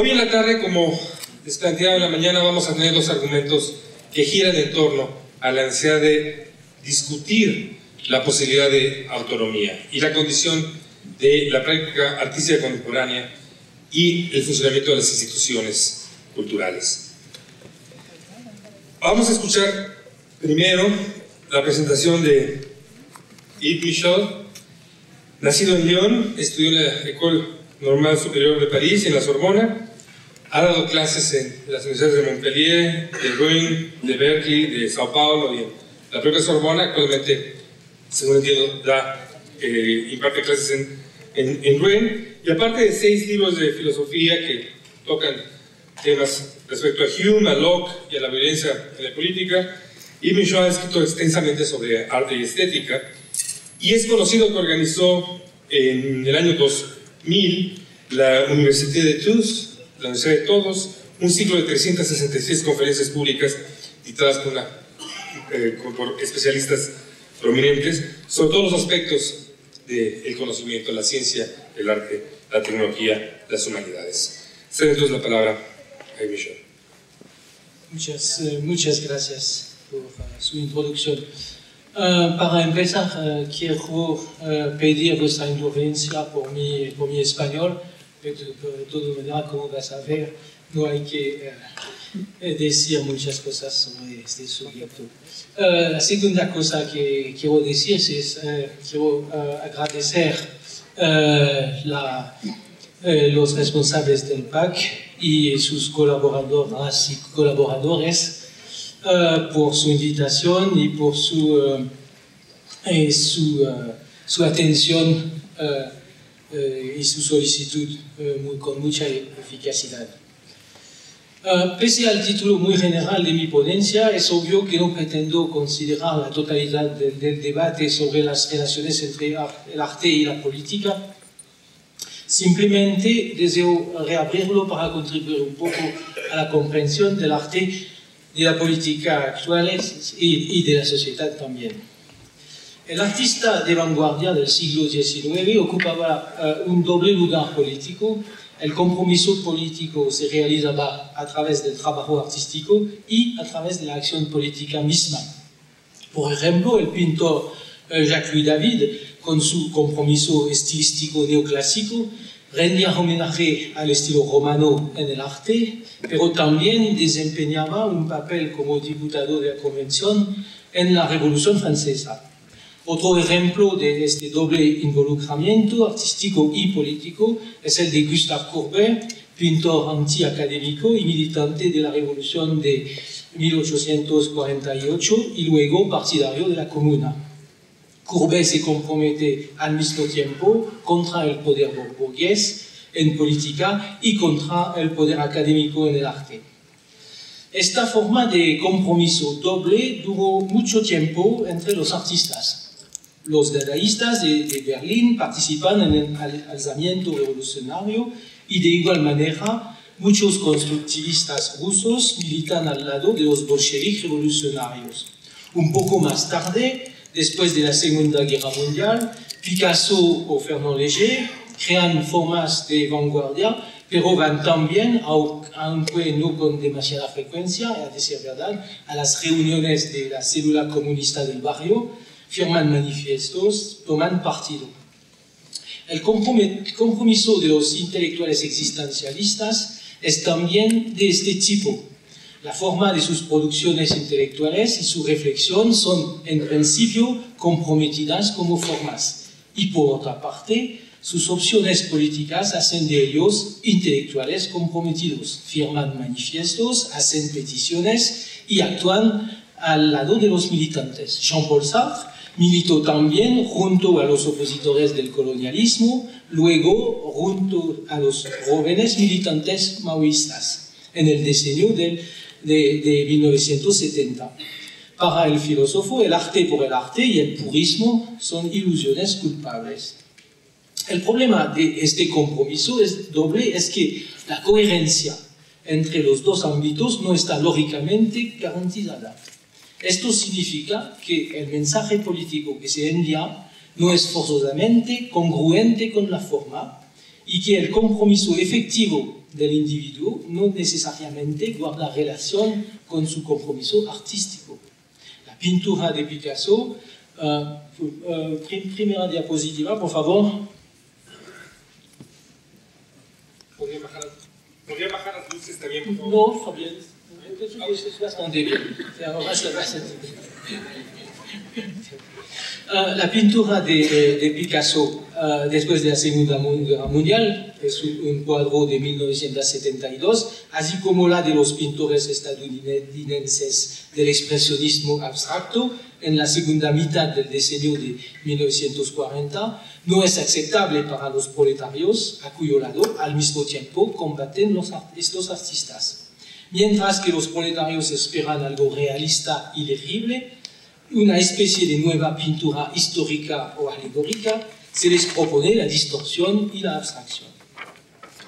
Hoy en la tarde, como les planteaba en la mañana, vamos a tener dos argumentos que giran en torno a la necesidad de discutir la posibilidad de autonomía y la condición de la práctica artística contemporánea y el funcionamiento de las instituciones culturales. Vamos a escuchar primero la presentación de Yves Michaud, nacido en Lyon, estudió en la École Normale Supérieure de París en la Sorbona, ha dado clases en las universidades de Montpellier, de Rouen, de Berkeley, de Sao Paulo y en la propia Sorbona. Actualmente, según entiendo, da, eh, imparte clases en, en, en Rouen. Y aparte de seis libros de filosofía que tocan temas respecto a Hume, a Locke y a la violencia en la política, Ibn Shaw ha escrito extensamente sobre arte y estética y es conocido que organizó en el año 2000 la Université de Toulouse, la Universidad de Todos, un ciclo de 366 conferencias públicas dictadas por, una, eh, por especialistas prominentes sobre todos los aspectos del conocimiento, la ciencia, el arte, la tecnología, las humanidades. Cedo entonces la palabra a Shaw. Muchas, eh, muchas gracias por uh, su introducción. Uh, para empezar, uh, quiero pedir vuestra indulgencia por mi, por mi español, pero de todas maneras, como vas a ver, no hay que decir muchas cosas sobre este sujeto. la segunda cosa que quiero decir es, quiero agradecer la, los responsables del PAC y sus colaboradoras y colaboradores Uh, por su invitación y por su, uh, uh, su atención y su solicitud muy, con mucha eficacidad. pese al título muy general de mi ponencia, es obvio que no pretendo considerar la totalidad del, del debate sobre las relaciones entre el arte y la política. Simplemente deseo reabrirlo para contribuir un poco a la comprensión del arte de la política actual y, de la sociedad también. El artista de vanguardia del siglo XIX ocupaba eh, un doble lugar político. El compromiso político se realizaba a través del trabajo artístico y a través de la acción política misma. Por ejemplo, el pintor eh, Jacques-Louis David, con su compromiso estilístico neoclásico, rendía homenaje al estilo romano en el arte, pero también desempeñaba un papel como diputado de la Convención en la Revolución Francesa. Otro ejemplo de este doble involucramiento artístico y político es el de Gustave Courbet, pintor antiacadémico y militante de la Revolución de 1848 y luego partidario de la Comuna. Courbet se compromete al mismo tiempo contra el poder burgués en política y contra el poder académico en el arte. Esta forma de compromiso doble duró mucho tiempo entre los artistas. Los dadaístas de, de Berlín participan en el alzamiento revolucionario y de igual manera muchos constructivistas rusos militan al lado de los bolcheviques revolucionarios. Un poco más tarde, después de la Segunda Guerra Mundial, Picasso o Fernand Léger crean formas de vanguardia, pero van también, aunque no con demasiada frecuencia, a decir verdad, a las reuniones de la célula comunista del barrio, firman manifiestos, toman partido. El compromiso de los intelectuales existencialistas es también de este tipo. La forma de sus producciones intelectuales y su reflexión son, en principio, comprometidas como formas. Y por otra parte, sus opciones políticas hacen de ellos intelectuales comprometidos, firman manifiestos, hacen peticiones y actúan al lado de los militantes. Jean-Paul Sartre militó también junto a los opositores del colonialismo, luego junto a los jóvenes militantes maoístas en el diseño del de, 1970. Para el filósofo, el arte por el arte y el purismo son ilusiones culpables. El problema de este compromiso es doble, es que la coherencia entre los dos ámbitos no está lógicamente garantizada. Esto significa que el mensaje político que se envía no es forzosamente congruente con la forma y que el compromiso efectivo del individuo no necesariamente guarda relación con su compromiso artístico. La pintura de Picasso, uh, uh, primera diapositiva, por favor. ¿Podría bajar, ¿Podría bajar las luces también, por favor? No, está la pintura de, Picasso uh, después de la Segunda Guerra Mundial es un, un, cuadro de 1972, así como la de los pintores estadounidenses del expresionismo abstracto en la segunda mitad del diseño de 1940, no es aceptable para los proletarios, a cuyo lado al mismo tiempo combaten los, estos artistas. Mientras que los proletarios esperan algo realista y legible, una especie de nueva pintura histórica o alegórica, se les propone la distorsión y la abstracción.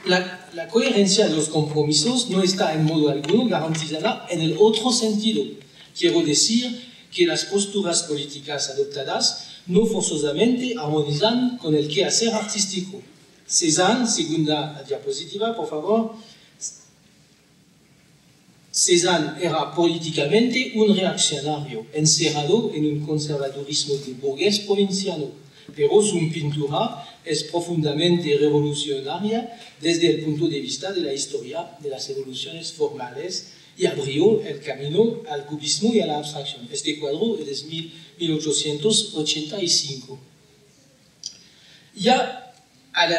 La, coherencia de los compromisos no está en modo alguno garantizada en el otro sentido. Quiero decir que las posturas políticas adoptadas no forzosamente armonizan con el quehacer artístico. Cézanne, segunda diapositiva, por favor, Cézanne era políticamente un reaccionario, encerrado en un conservadurismo de burgués provinciano, pero su pintura es profundamente revolucionaria desde el punto de vista de la historia de las evoluciones formales y abrió el camino al cubismo y a la abstracción. Este cuadro es de 1885. Ya a la,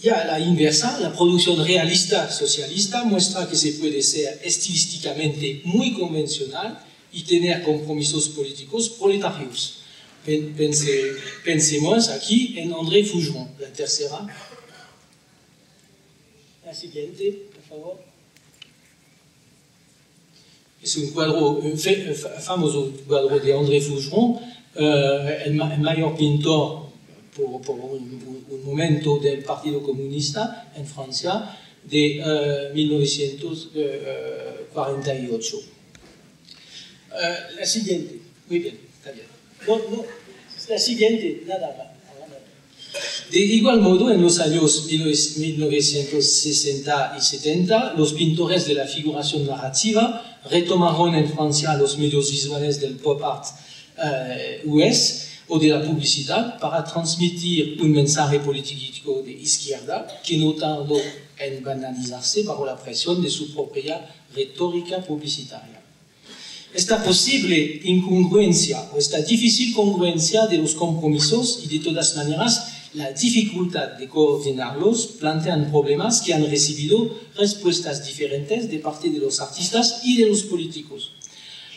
ya a la inversa, la producción realista socialista muestra que se puede ser estilísticamente muy convencional y tener compromisos políticos proletarios. Pense, pensemos aquí en André Fougeron, la tercera. La siguiente, por favor. Es un cuadro, un famoso cuadro de André Fougeron, mayor pintor por, por un, un, momento del Partido Comunista en Francia de uh, 1948. Uh, la siguiente, muy bien, está bien. No, no, la siguiente, nada más. De igual modo, en los años 1960 y 70, los pintores de la figuración narrativa retomaron en Francia los medios visuales del pop art US o de la publicidad para transmitir un mensaje político de izquierda que no tardó en banalizarse bajo la presión de su propia retórica publicitaria. Esta posible incongruencia o esta difícil congruencia de los compromisos y de todas maneras la dificultad de coordinarlos plantean problemas que han recibido respuestas diferentes de parte de los artistas y de los políticos.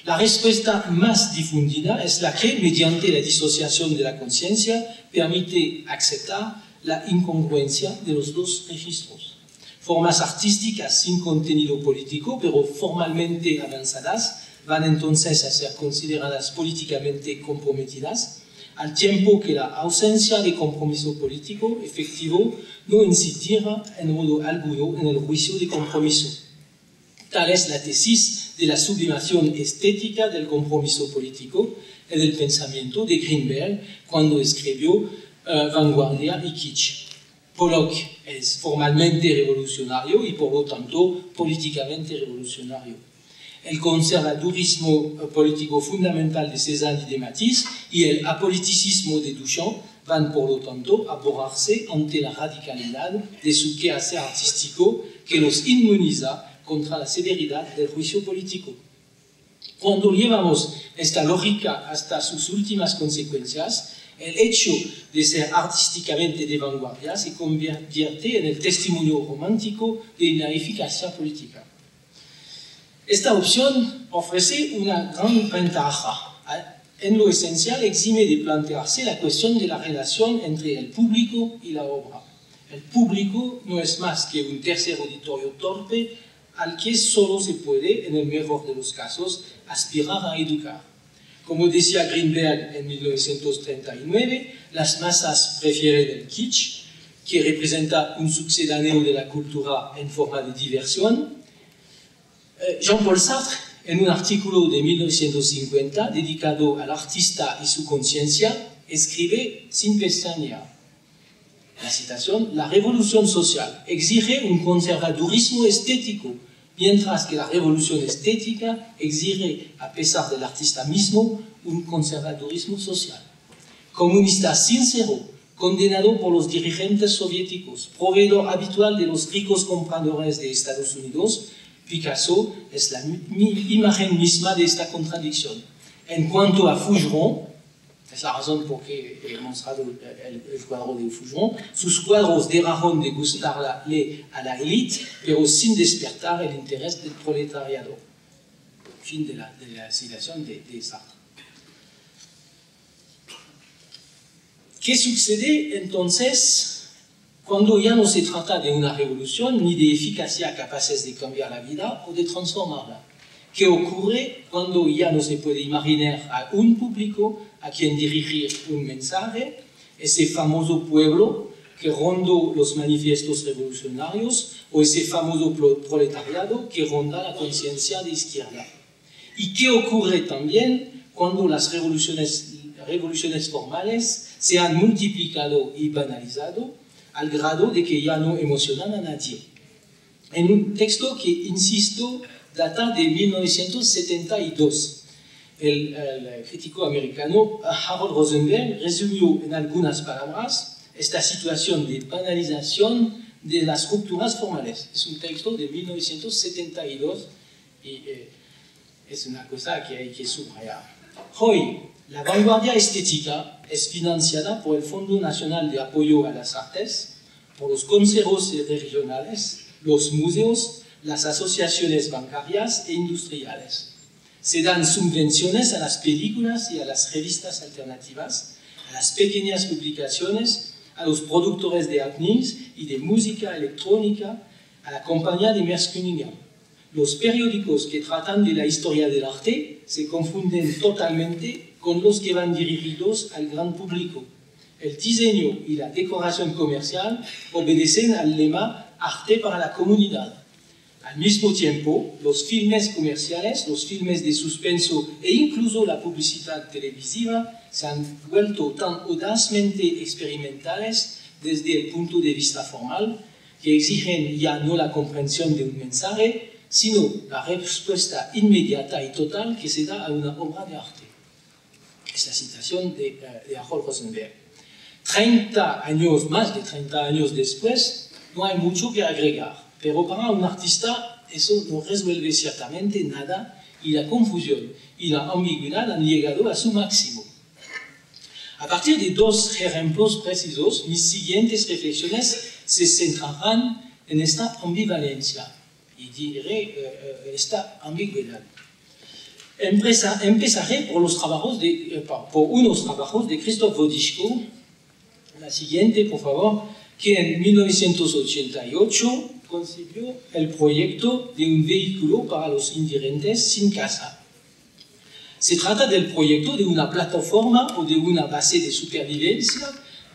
La respuesta más difundida es la que, mediante la disociación de la conciencia, permite aceptar la incongruencia de los dos registros. Formas artísticas sin contenido político, pero formalmente avanzadas, van entonces a ser consideradas políticamente comprometidas, al tiempo que la ausencia de compromiso político efectivo no incidirá en modo alguno en el juicio de compromiso. Tal es la tesis de la sublimación estética del compromiso político en el pensamiento de Greenberg cuando escribió uh, Vanguardia y Kitsch. Pollock es formalmente revolucionario y por lo tanto políticamente revolucionario. El conservadurismo eh, político fundamental de Cézanne y de Matisse y el apoliticismo de Duchamp van por lo tanto a borrarse ante la radicalidad de su quehacer artístico que los inmuniza contra la severidad del juicio político. Cuando llevamos esta lógica hasta sus últimas consecuencias, el hecho de ser artísticamente de vanguardia se convierte en el testimonio romántico de una eficacia política. Esta opción ofrece una gran ventaja. En lo esencial exime de plantearse la cuestión de la relación entre el público y la obra. El público no es más que un tercer auditorio torpe al que solo se puede, en el mejor de los casos, aspirar a educar. Como decía Greenberg en 1939, las masas prefieren el kitsch, que representa un sucedáneo de la cultura en forma de diversión. Eh, Jean-Paul Sartre, en un artículo de 1950 dedicado al artista y su conciencia, escribe sin pestañear. la citación, la revolución social exige un conservadurismo estético, mientras que la revolución estética exige, a pesar del artista mismo, un conservadurismo social. Comunista sincero, condenado por los dirigentes soviéticos, proveedor habitual de los ricos compradores de Estados Unidos, Picasso es la imagen misma de esta contradicción. En cuanto a Fougeron, la razón por que he mostrado el, el cuadro de Fougeron, sus cuadros dejaron de gustarle a la élite, pero sin despertar el interés del proletariado. Fin de la, de la citación de, de Sartre. ¿Qué sucede entonces cuando ya no se trata de una revolución ni de eficacia capaces de cambiar la vida o de transformarla? ¿Qué ocurre cuando ya no se puede imaginar a un público a quien dirigir un mensaje? Ese famoso pueblo que rondó los manifiestos revolucionarios o ese famoso proletariado que ronda la conciencia de izquierda. ¿Y qué ocurre también cuando las revoluciones, revoluciones formales se han multiplicado y banalizado al grado de que ya no emocionan a nadie. En un texto que, insisto, data de 1972, el, el crítico americano Harold Rosenberg resumió en algunas palabras esta situación de banalización de las rupturas formales. Es un texto de 1972 y eh, es una cosa que hay que subrayar. Hoy, la vanguardia estética es financiada por el Fondo Nacional de Apoyo a las Artes, por los consejos regionales, los museos, las asociaciones bancarias e industriales. Se dan subvenciones a las películas y a las revistas alternativas, a las pequeñas publicaciones, a los productores de happenings y de música electrónica, a la compañía de Cunningham. Los periódicos que tratan de la historia del arte se confunden totalmente con los que van dirigidos al gran público. El diseño y la decoración comercial obedecen al lema arte para la comunidad. Al mismo tiempo, los filmes comerciales, los filmes de suspenso e incluso la publicidad televisiva se han vuelto tan audazmente experimentales desde el punto de vista formal que exigen ya no la comprensión de un mensaje, sino la respuesta inmediata y total que se da a una obra de arte. Es la citación de, eh, de Rosenberg. 30 años, más de 30 años después, no hay mucho que agregar, pero para un artista eso no resuelve ciertamente nada y la confusión y la ambigüedad han llegado a su máximo. A partir de dos ejemplos precisos, mis siguientes reflexiones se centrarán en esta ambivalencia y diré eh, eh, esta ambigüedad. Empezaré por, los trabajos de, eh, por unos trabajos de Christoph Wodischko, la siguiente, por favor, que en 1988 concibió el proyecto de un vehículo para los indigentes sin casa. Se trata del proyecto de una plataforma o de una base de supervivencia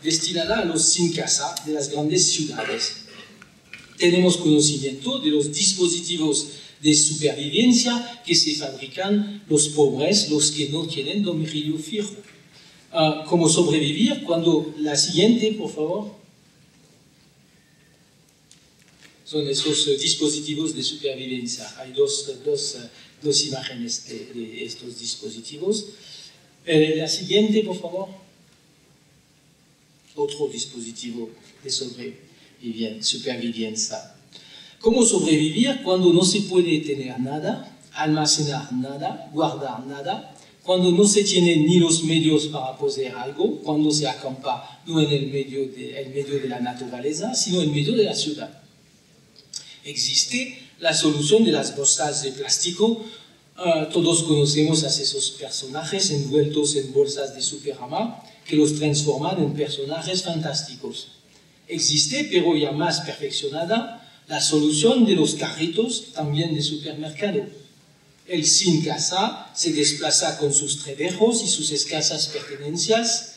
destinada a los sin casa de las grandes ciudades. Tenemos conocimiento de los dispositivos de supervivencia que se fabrican los pobres, los que no tienen domicilio fijo. Uh, ¿Cómo sobrevivir? Cuando la siguiente, por favor. Son esos uh, dispositivos de supervivencia. Hay dos, dos, uh, dos imágenes de, estos dispositivos. Eh, la siguiente, por favor. Otro dispositivo de sobrevivencia. ¿Cómo sobrevivir cuando no se puede tener nada, almacenar nada, guardar nada, cuando no se tienen ni los medios para poseer algo, cuando se acampa no en el medio de, medio de la naturaleza, sino en medio de la ciudad? Existe la solución de las bolsas de plástico. Uh, todos conocemos a esos personajes envueltos en bolsas de superama que los transforman en personajes fantásticos. Existe, pero ya más perfeccionada, la solución de los carritos también de supermercado. El sin casa se desplaza con sus trebejos y sus escasas pertenencias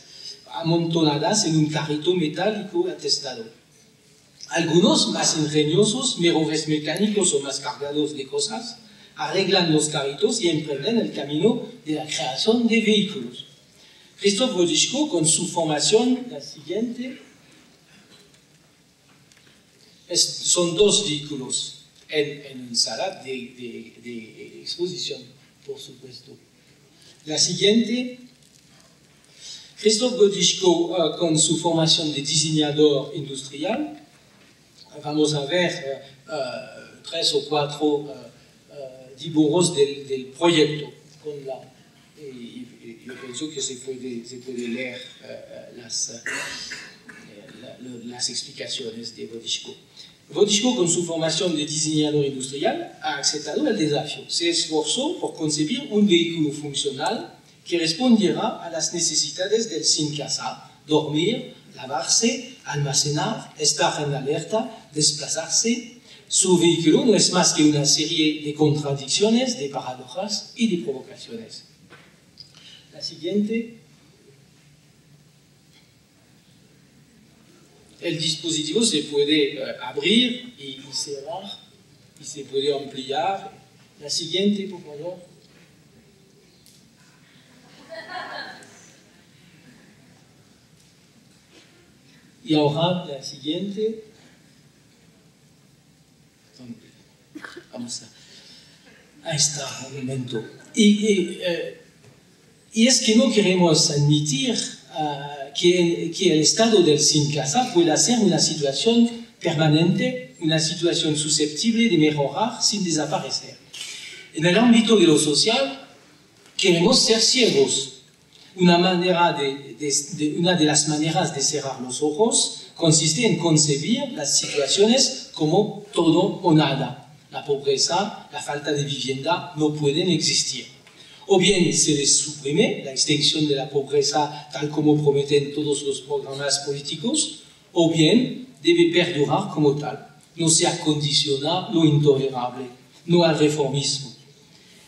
amontonadas en un carrito metálico atestado. Algunos más ingeniosos, mejores mecánicos o más cargados de cosas, arreglan los carritos y emprenden el camino de la creación de vehículos. Christoph Wodischko, con su formación, la siguiente, son dos vehículos en, en una sala de, de, exposición, por supuesto. La siguiente Christophe Godishko, uh, con su formación de diseñador industrial, vamos a ver uh, tres o cuatro dibujos del, del, proyecto. Con la, y, yo pienso que se puede, leer las, la, las, explicaciones de Godishko. Godishko, con su formación de diseñador industrial, ha aceptado el desafío. Se esforzó por concebir un vehículo funcional que respondiera a las necesidades del sin casa, dormir, lavarse, almacenar, estar en alerta, desplazarse. Su vehículo no es más que una serie de contradicciones, de paradojas y de provocaciones. La siguiente. El dispositivo se puede uh, abrir y cerrar y se puede ampliar. La siguiente, por favor. Y ahora la siguiente. Vamos a. Ahí está, un momento. Eh, y es que no queremos admitir que, que, el estado del sin casa pueda ser una situación permanente, una situación susceptible de mejorar sin desaparecer. En el ámbito de lo social, queremos ser ciegos una, manera de, de, de, una de las maneras de cerrar los ojos consiste en concebir las situaciones como todo o nada. La pobreza, la falta de vivienda no pueden existir. O bien se les suprime la extensión de la pobreza tal como prometen todos los programas políticos, o bien debe perdurar como tal. No se acondiciona lo intolerable, no al reformismo.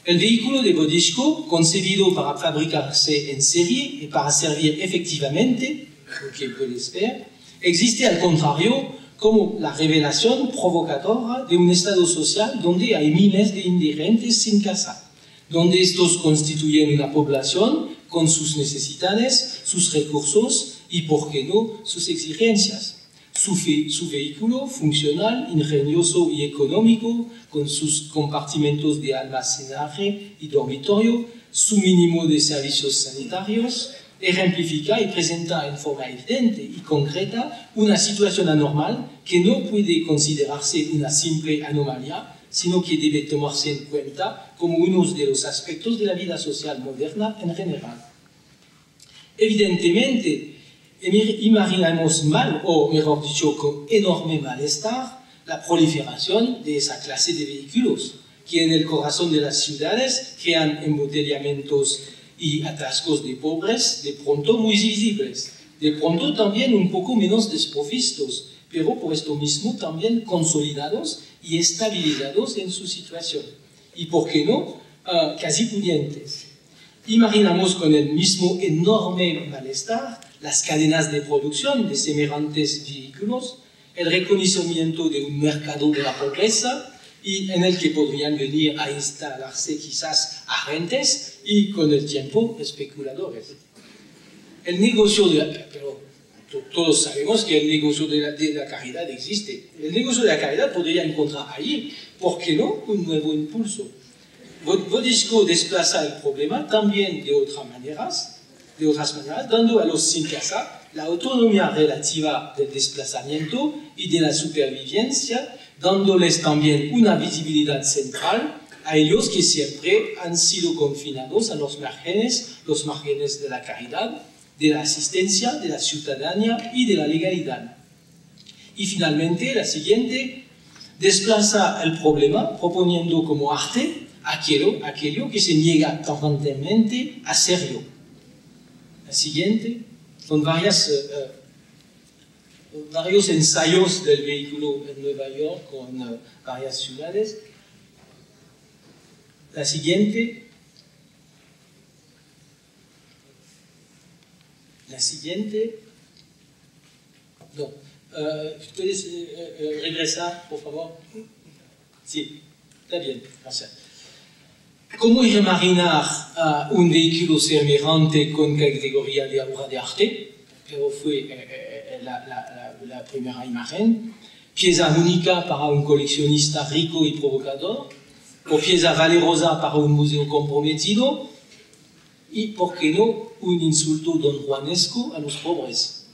El vehículo de Bodishko, concebido para fabricarse en serie y para servir efectivamente, lo que puedes ver, existe al contrario como la revelación provocadora de un estado social donde hay miles de indigentes sin casa, donde estos constituyen una población con sus necesidades, sus recursos y, por qué no, sus exigencias. Su, vehículo funcional, ingenioso y económico, con sus compartimentos de almacenaje y dormitorio, su mínimo de servicios sanitarios, ejemplifica y presenta en forma evidente y concreta una situación anormal que no puede considerarse una simple anomalía, sino que debe tomarse en cuenta como uno de los aspectos de la vida social moderna en general. Evidentemente, imaginamos mal, o mejor dicho, con enorme malestar, la proliferación de esa clase de vehículos, que en el corazón de las ciudades crean embotellamientos y atascos de pobres, de pronto muy visibles, de pronto también un poco menos desprovistos, pero por esto mismo también consolidados y estabilizados en su situación. Y por qué no, uh, casi pudientes. Imaginamos con el mismo enorme malestar las cadenas de producción de semejantes vehículos, el reconocimiento de un mercado de la pobreza y en el que podrían venir a instalarse quizás agentes y con el tiempo especuladores. El negocio de la, pero todos sabemos que el negocio de la, de la caridad existe. El negocio de la caridad podría encontrar allí, ¿por qué no?, un nuevo impulso. Vodisco desplaza el problema también de otras maneras, de otras maneras, dando a los sin casa la autonomía relativa del desplazamiento y de la supervivencia, dándoles también una visibilidad central a ellos que siempre han sido confinados a los márgenes, los márgenes de la caridad, de la asistencia, de la ciudadanía y de la legalidad. Y finalmente, la siguiente, desplaza el problema proponiendo como arte aquello, aquello que se niega tajantemente a serlo. Siguiente, son varias, uh, varios ensayos del vehículo en Nueva York con uh, varias ciudades. La siguiente, la siguiente, no, ¿puedes regresar, por favor? Sí, está bien, gracias. ¿Cómo imaginar uh, un vehículo semejante con categoría de obra de arte? Pero fue eh, eh, la, la, la, primera imagen. pieza única para un coleccionista rico y provocador, o pieza valerosa para un museo comprometido, y, ¿por qué un insulto don Juanesco a los pobres?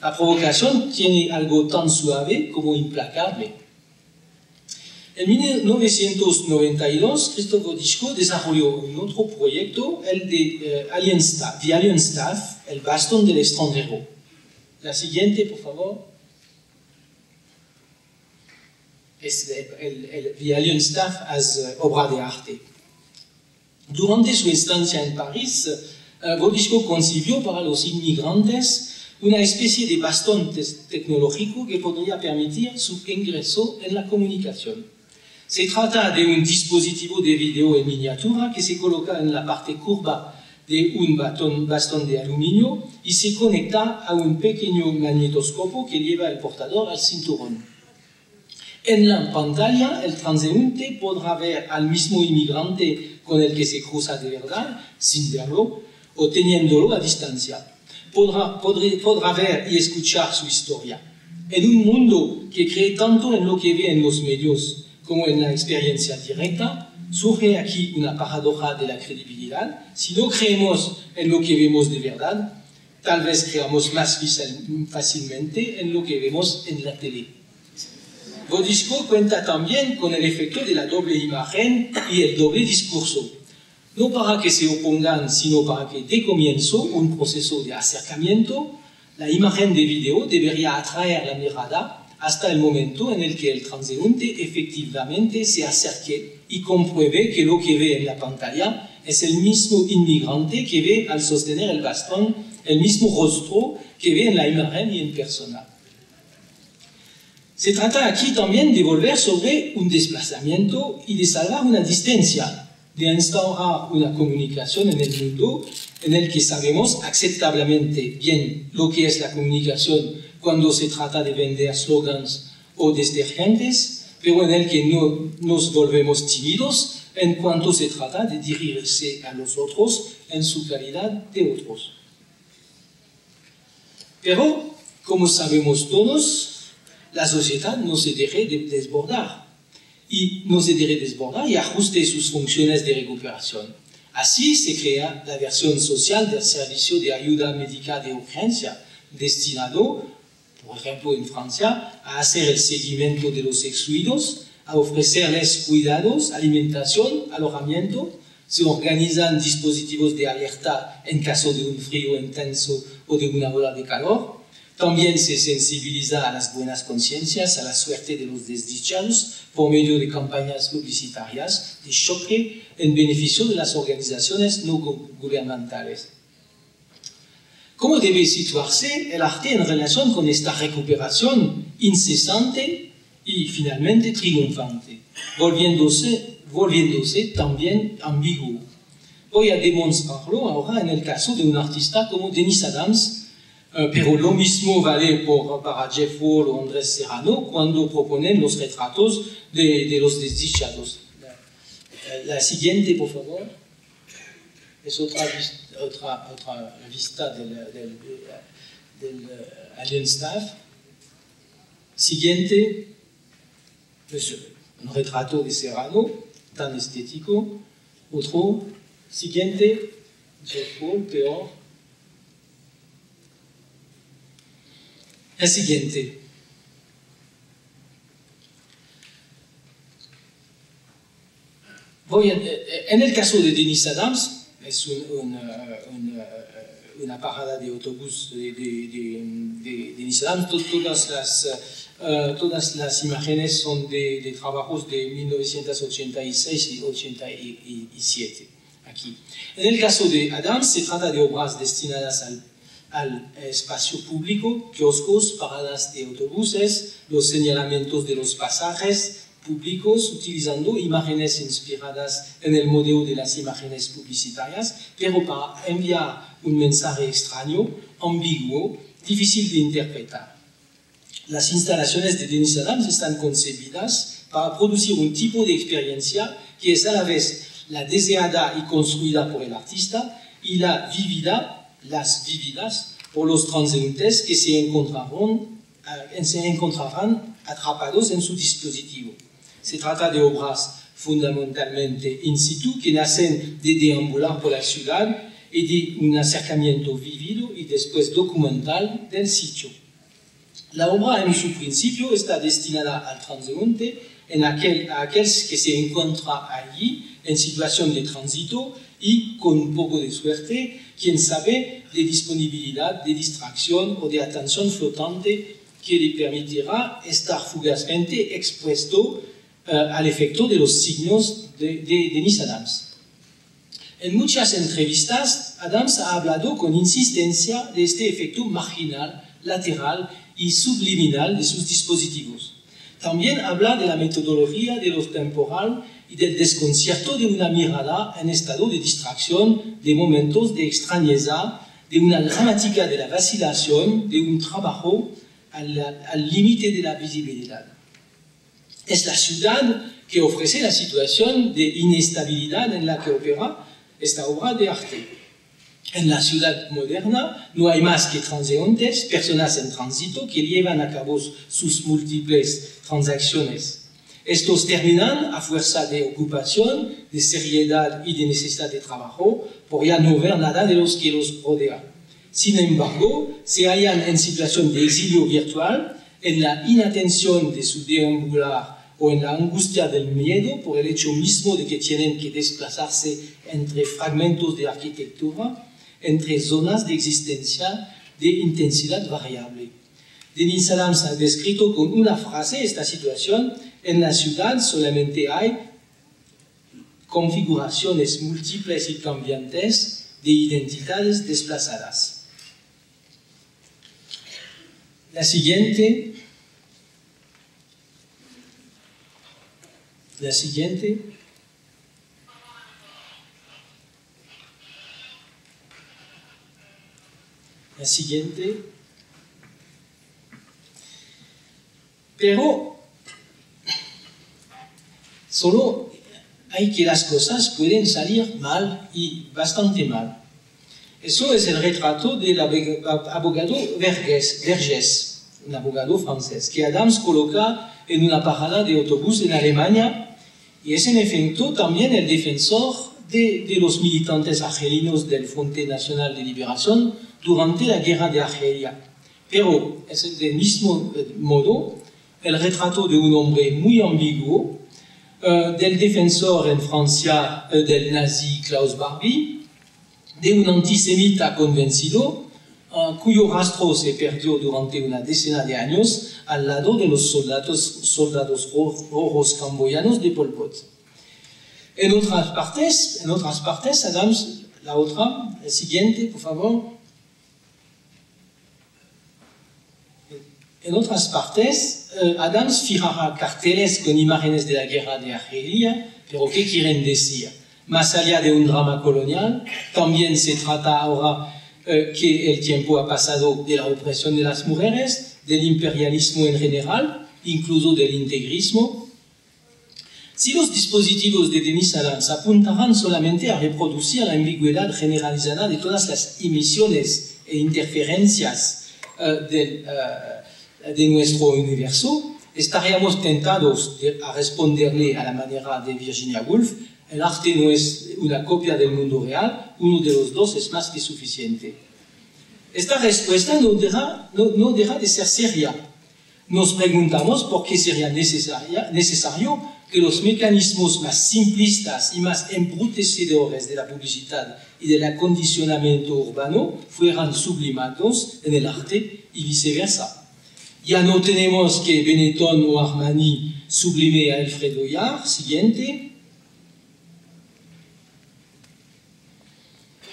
La provocación tiene algo tan suave como implacable. En 1992, Christopher Dischko desarrolló un otro proyecto, el de eh, Alien Staff, The Alien el bastón del extranjero. La siguiente, por favor. Es el, el, Alien Staff as uh, obra de arte. Durante su estancia en París, uh, Bodisco concibió para los inmigrantes una especie de bastón tecnológico que podría permitir su ingreso en la comunicación. Se trata de un dispositivo de video en miniatura que se coloca en la parte curva de un bastón, bastón de aluminio y se conecta a un pequeño magnetoscopo que lleva el portador al cinturón. En la pantalla, el transeúnte podrá ver al mismo inmigrante con el que se cruza de verdad, sin verlo, o teniéndolo a distancia. Podrá, podrá ver y escuchar su historia. En un mundo que cree tanto en lo que ve en los medios como en la experiencia directa, surge aquí una paradoja de la credibilidad. Si no creemos en lo que vemos de verdad, tal vez creamos más fácilmente en lo que vemos en la tele. Bodisco cuenta también con el efecto de la doble imagen y el doble discurso, no para que se opongan, sino para que de comienzo un proceso de acercamiento, la imagen de video debería atraer la mirada hasta el momento en el que el transeúnte efectivamente se acerque y compruebe que lo que ve en la pantalla es el mismo inmigrante que ve al sostener el bastón, el mismo rostro que ve en la imagen y en persona. Se trata aquí también de volver sobre un desplazamiento y de salvar una distancia, de instaurar una comunicación en el mundo en el que sabemos aceptablemente bien lo que es la comunicación cuando se trata de vender slogans o detergentes, pero en el que no nos volvemos tímidos en cuanto se trata de dirigirse a los otros en su calidad de otros. Pero, como sabemos todos, la sociedad no se deje de desbordar y no se deje desbordar y ajuste sus funciones de recuperación. Así se crea la versión social del servicio de ayuda médica de urgencia, destinado por ejemplo en Francia, a hacer el seguimiento de los excluidos, a ofrecerles cuidados, alimentación, alojamiento, se organizan dispositivos de alerta en caso de un frío intenso o de una ola de calor. También se sensibiliza a las buenas conciencias, a la suerte de los desdichados, por medio de campañas publicitarias de choque en beneficio de las organizaciones no gubernamentales. ¿Cómo debe situarse el arte en relación con esta recuperación incesante y finalmente triunfante, volviéndose, volviéndose también ambiguo? Voy a demostrarlo ahora en el caso de un artista como Denis Adams, eh, pero lo mismo vale por, para Jeff Wall o Andrés Serrano cuando proponen los retratos de, de los desdichados. La, la siguiente, por favor. Es otra otra, otra vista del, del, del uh, Alien Staff. Siguiente, pues, un retrato de Serrano, tan estético. Otro, siguiente, Jeff peor. El siguiente. Voy a, en el caso de Denis Adams, es un, un, un, una parada de autobús de, de, de, de Nissan. Todas las, uh, todas las imágenes son de, trabajos de 1986 y 87, aquí. En el caso de Adams, se trata de obras destinadas al, al espacio público, kioscos, paradas de autobuses, los señalamientos de los pasajes, públicos utilizando imágenes inspiradas en el modelo de las imágenes publicitarias, pero para enviar un mensaje extraño, ambiguo, difícil de interpretar. Las instalaciones de Denis Adams están concebidas para producir un tipo de experiencia que es a la vez la deseada y construida por el artista y la vivida, las vividas por los transeúntes que se encontraron se encontrarán atrapados en su dispositivo. Se trata de obras fundamentalmente in situ que nacen de deambular por la ciudad y de un acercamiento vivido y después documental del sitio. La obra en su principio está destinada al transeúnte, en aquel, a aquel que se encuentra allí en situación de tránsito y con un poco de suerte, quién sabe, de disponibilidad, de distracción o de atención flotante que le permitirá estar fugazmente expuesto al efecto de los signos de, de Denis Adams. En muchas entrevistas, Adams ha hablado con insistencia de este efecto marginal, lateral y subliminal de sus dispositivos. También habla de la metodología de lo temporal y del desconcierto de una mirada en estado de distracción, de momentos de extrañeza, de una gramática de la vacilación, de un trabajo al límite de la visibilidad. Es la ciudad que ofrece la situación de inestabilidad en la que opera esta obra de arte. En la ciudad moderna no hay más que transeúntes, personas en tránsito que llevan a cabo sus múltiples transacciones. Estos terminan a fuerza de ocupación, de seriedad y de necesidad de trabajo por ya no ver nada de los que los rodean. Sin embargo, se hallan en situación de exilio virtual, en la inatención de su deambular o en la angustia del miedo por el hecho mismo de que tienen que desplazarse entre fragmentos de arquitectura, entre zonas de existencia de intensidad variable. Denis Adams ha descrito con una frase esta situación, en la ciudad solamente hay configuraciones múltiples y cambiantes de identidades desplazadas. La siguiente, la siguiente, la siguiente, pero solo hay que las cosas pueden salir mal y bastante mal. Eso es el retrato del abogado Vergés, un abogado francés, que Adams coloca en una parada de autobús en Alemania y es en efecto también el defensor de, de los militantes argelinos del Frente Nacional de Liberación durante la guerra de Argelia. Pero es del mismo eh, modo el retrato de un hombre muy ambiguo, uh, del defensor en Francia uh, del nazi Klaus Barbie, de un antisemita convencido uh, cuyo rastro se perdió durante una decena de años al lado de los soldados, soldados rojos camboyanos de Pol Pot. En otras partes, Adams, la otra, la siguiente, por favor. En otras partes, uh, Adams fijará carteles con imágenes de la guerra de Argelia, pero ¿qué quieren decir? Más allá de un drama colonial, también se trata ahora eh, que el tiempo ha pasado de la opresión de las mujeres, del imperialismo en general, incluso del integrismo. Si los dispositivos de Denis Adams apuntarán solamente a reproducir la ambigüedad generalizada de todas las emisiones e interferencias eh, de, uh, de nuestro universo, estaríamos tentados de, a responderle a la manera de Virginia Woolf el arte no es una copia del mundo real, uno de los dos es más que suficiente. Esta respuesta no deja, no, deja de ser seria. Nos preguntamos por qué sería necesario que los mecanismos más simplistas y más embrutecedores de la publicidad y del acondicionamiento urbano fueran sublimados en el arte y viceversa. Ya no tenemos que Benetton o Armani sublime a Alfredo Yar, siguiente,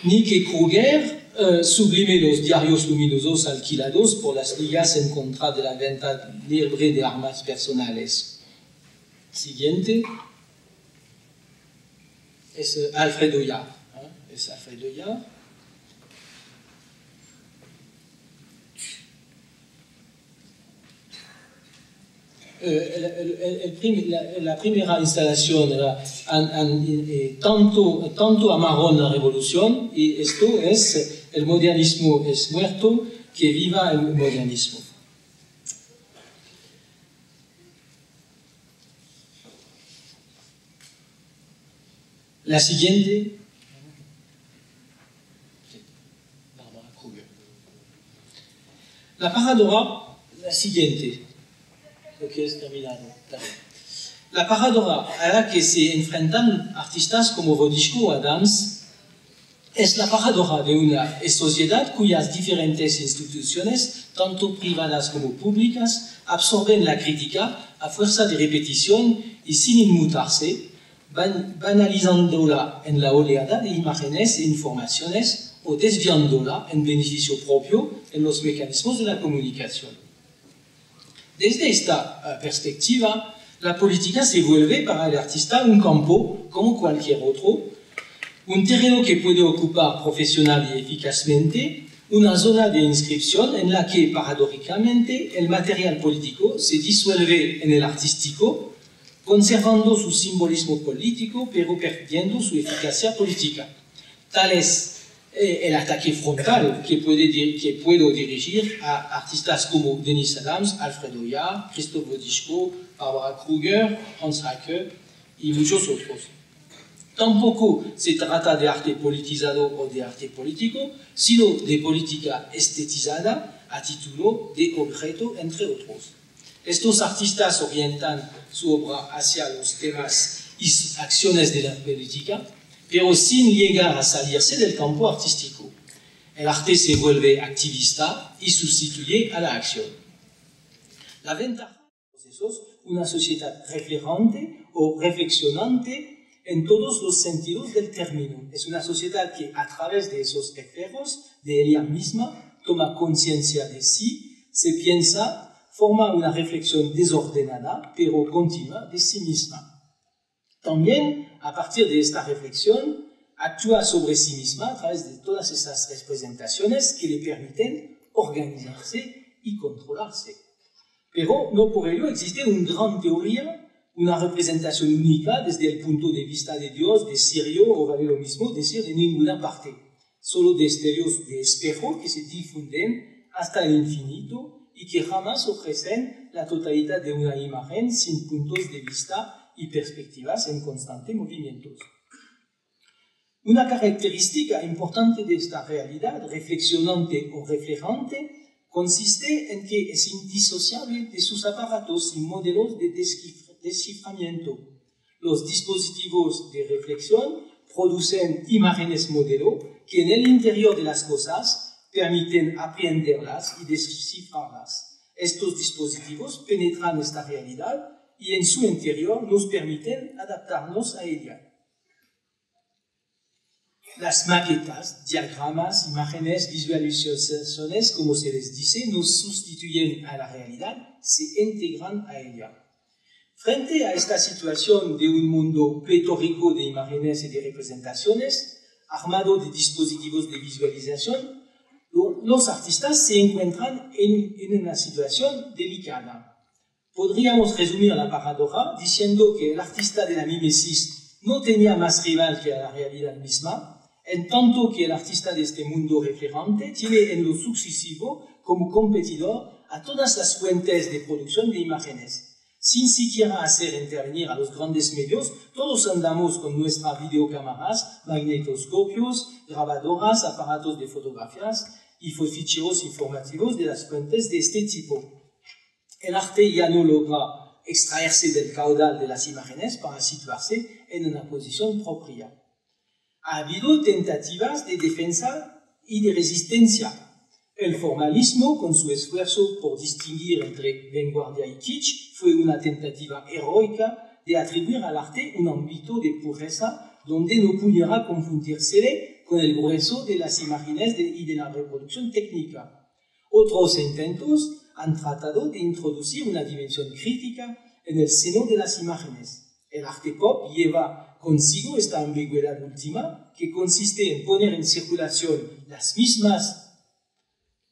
ni que Kruger uh, sublime los diarios luminosos alquilados por las ligas en contra de la venta libre de armas personales. Siguiente es uh, Alfredo Yar. ¿eh? Es Alfredo Euh, la, première installation en, en, tanto, tanto la revolución y esto es el modernismo es muerto que viva el modernismo. La siguiente. La paradora, la siguiente. Es terminado. La paradora a la que se enfrentan artistas como Vodishko o Adams es la paradora de una sociedad cuyas diferentes instituciones, tanto privadas como públicas, absorben la crítica a fuerza de repetición y sin inmutarse, banalizándola en la oleada de imágenes e informaciones o desviándola en beneficio propio en los mecanismos de la comunicación. Desde esta eh, perspectiva, la política se vuelve para el artista un campo como cualquier otro, un terreno que puede ocupar profesional y eficazmente, una zona de inscripción en la que paradójicamente el material político se disuelve en el artístico, conservando su simbolismo político pero perdiendo su eficacia política. Tal es eh, el ataque frontal que, puede, que puedo dirigir a artistas como Denis Adams, Alfredo Yar, Christoph Wodischko, Barbara Kruger, Hans Hacke y muchos otros. Tampoco se trata de arte politizado o de arte político, sino de política estetizada a título de objeto, entre otros. Estos artistas orientan su obra hacia los temas y acciones de la política, pero sin llegar a salirse del campo artístico. El arte se vuelve activista y sustituye a la acción. La ventaja de los una sociedad reflejante o reflexionante en todos los sentidos del término. Es una sociedad que a través de esos efectos de ella misma toma conciencia de sí, se piensa, forma una reflexión desordenada pero continua de sí misma. También, a partir de esta reflexión, actúa sobre sí misma a través de todas esas representaciones que le permiten organizarse y controlarse. Pero no por ello existe una gran teoría una representación única desde el punto de vista de Dios, de Sirio, o vale lo mismo decir de ninguna parte, solo destellos de espejo que se difunden hasta el infinito y que jamás ofrecen la totalidad de una imagen sin puntos de vista y perspectivas en constante movimiento. Una característica importante de esta realidad, reflexionante o reflejante, consiste en que es indisociable de sus aparatos y modelos de desciframiento. Los dispositivos de reflexión producen imágenes modelo que en el interior de las cosas permiten aprenderlas y descifrarlas. Estos dispositivos penetran esta realidad y en su interior nos permiten adaptarnos a ella. Las maquetas, diagramas, imágenes, visualizaciones, como se les dice, no sustituyen a la realidad, se integran a ella. Frente a esta situación de un mundo pletórico de imágenes y de representaciones, armado de dispositivos de visualización, los artistas se encuentran en, una situación delicada. Podríamos resumir la paradoja diciendo que el artista de la mimesis no tenía más rival que la realidad misma, en tanto que el artista de este mundo reflejante tiene en lo sucesivo como competidor a todas las fuentes de producción de imágenes sin siquiera hacer intervenir a los grandes medios, todos andamos con nuestras videocámaras, magnetoscopios, grabadoras, aparatos de fotografías y ficheros informativos de las fuentes de este tipo. El arte ya no logra extraerse del caudal de las imágenes para situarse en una posición propia. Ha habido tentativas de defensa y de resistencia el formalismo, con su esfuerzo por distinguir entre vanguardia y kitsch, fue una tentativa heroica de atribuir al arte un ámbito de pureza donde no pudiera confundirse con el grueso de las imágenes y de la reproducción técnica. Otros intentos han tratado de introducir una dimensión crítica en el seno de las imágenes. El arte pop lleva consigo esta ambigüedad última que consiste en poner en circulación las mismas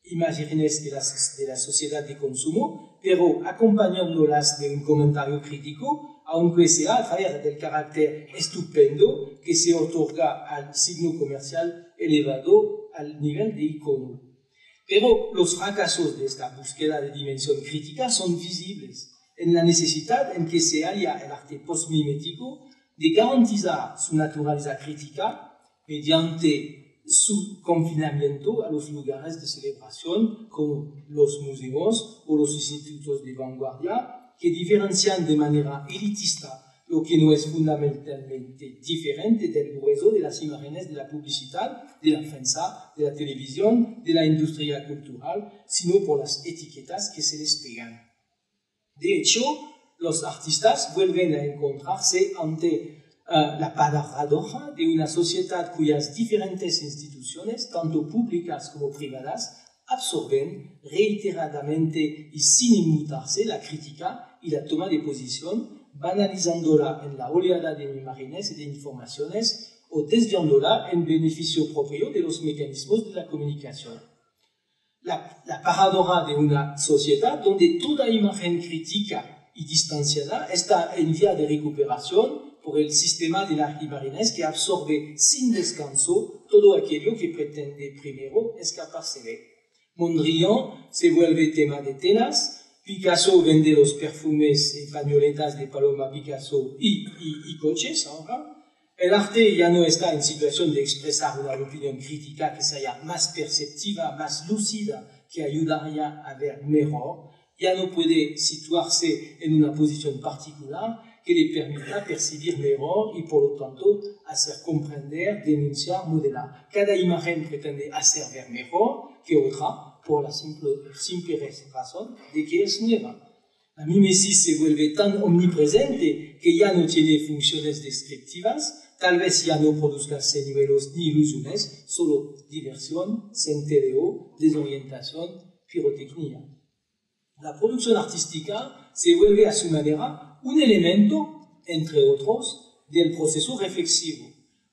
imágenes de, de la sociedad de consumo, pero acompañándolas de un comentario crítico, aunque sea a través del carácter estupendo que se otorga al signo comercial elevado al nivel de icono. Pero los fracasos de esta búsqueda de dimensión crítica son visibles en la necesidad en que se halla el arte postmimético de garantizar su naturaleza crítica mediante su confinamiento a los lugares de celebración como los museos o los institutos de vanguardia que diferencian de manera elitista lo que no es fundamentalmente diferente del grueso de las imágenes de la publicidad, de la prensa, de la televisión, de la industria cultural, sino por las etiquetas que se les pegan. De hecho, los artistas vuelven a encontrarse ante uh, la paradoja de una sociedad cuyas diferentes instituciones, tanto públicas como privadas, absorben reiteradamente y sin inmutarse la crítica y la toma de posición banalizándola en la oleada de imágenes y de informaciones o desviándola en beneficio propio de los mecanismos de la comunicación. La, la paradoja de una sociedad donde toda imagen crítica y distanciada está en vía de recuperación por el sistema de las imágenes que absorbe sin descanso todo aquello que pretende primero escaparse de. Mondrian se vuelve tema de telas, Picasso vende los perfumes y pañoletas de Paloma Picasso y, y, y coches ahora. El arte ya no está en situación de expresar una opinión crítica que sea más perceptiva, más lúcida, que ayudaría a ver mejor. Ya no puede situarse en una posición particular que le permita percibir mejor y por lo tanto hacer comprender, denunciar, modelar. Cada imagen pretende hacer ver mejor que otra por la simple, simple razón de que es nueva. La mimesis se vuelve tan omnipresente que ya no tiene funciones descriptivas, tal vez ya no produzca señuelos ni ilusiones, solo diversión, centeleo, desorientación, pirotecnia. La producción artística se vuelve a su manera un elemento, entre otros, del proceso reflexivo,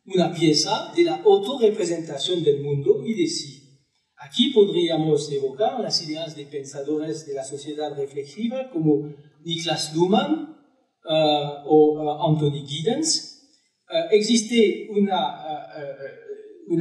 una pieza de la autorrepresentación del mundo y de sí. Aquí podríamos evocar las ideas de pensadores de la sociedad reflexiva como Niklas Luhmann uh, o uh, Anthony Giddens. Uh, existe una,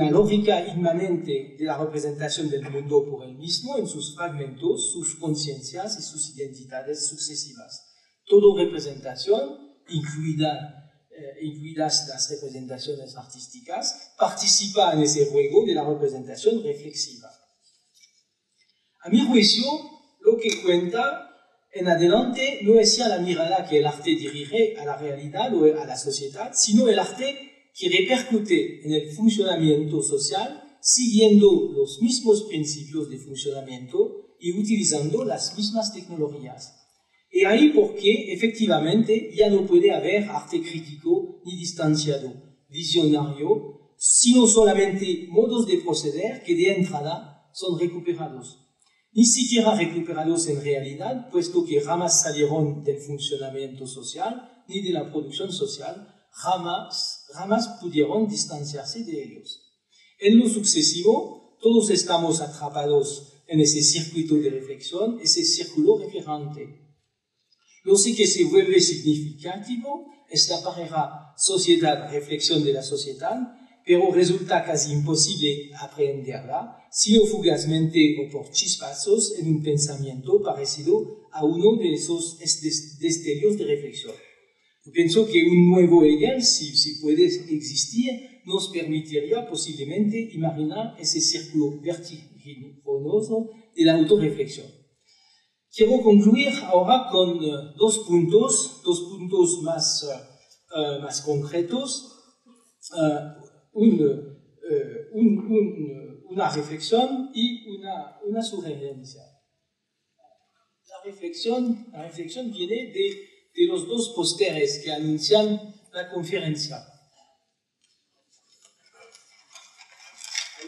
lógica inmanente de la representación del mundo por él mismo en sus fragmentos, sus conciencias y sus identidades sucesivas. Toda representación, incluida eh, incluidas las representaciones artísticas, participa en ese juego de la representación reflexiva. A mi juicio, lo que cuenta en adelante no es ya la mirada que el arte dirige a la realidad o a la sociedad, sino el arte que repercute en el funcionamiento social siguiendo los mismos principios de funcionamiento y utilizando las mismas tecnologías. Y ahí porque efectivamente ya no puede haber arte crítico ni distanciado, visionario, sino solamente modos de proceder que de entrada son recuperados. Ni siquiera recuperados en realidad, puesto que jamás salieron del funcionamiento social ni de la producción social, jamás, jamás pudieron distanciarse de ellos. En lo sucesivo, todos estamos atrapados en ese circuito de reflexión, ese círculo referente lo que se vuelve significativo es la pareja sociedad-reflexión de la sociedad, pero resulta casi imposible aprenderla si o fugazmente o por chispazos en un pensamiento parecido a uno de esos destellos de reflexión. Pienso que un nuevo Hegel, si, si puede existir, nos permitiría posiblemente imaginar ese círculo vertiginoso de la autorreflexión. Quiero concluir ahora con uh, dos puntos, dos puntos más, uh, más concretos, un, un, un, una reflexión y una, una sugerencia. La reflexión, la reflexión viene de, de los dos pósteres que anuncian la conferencia.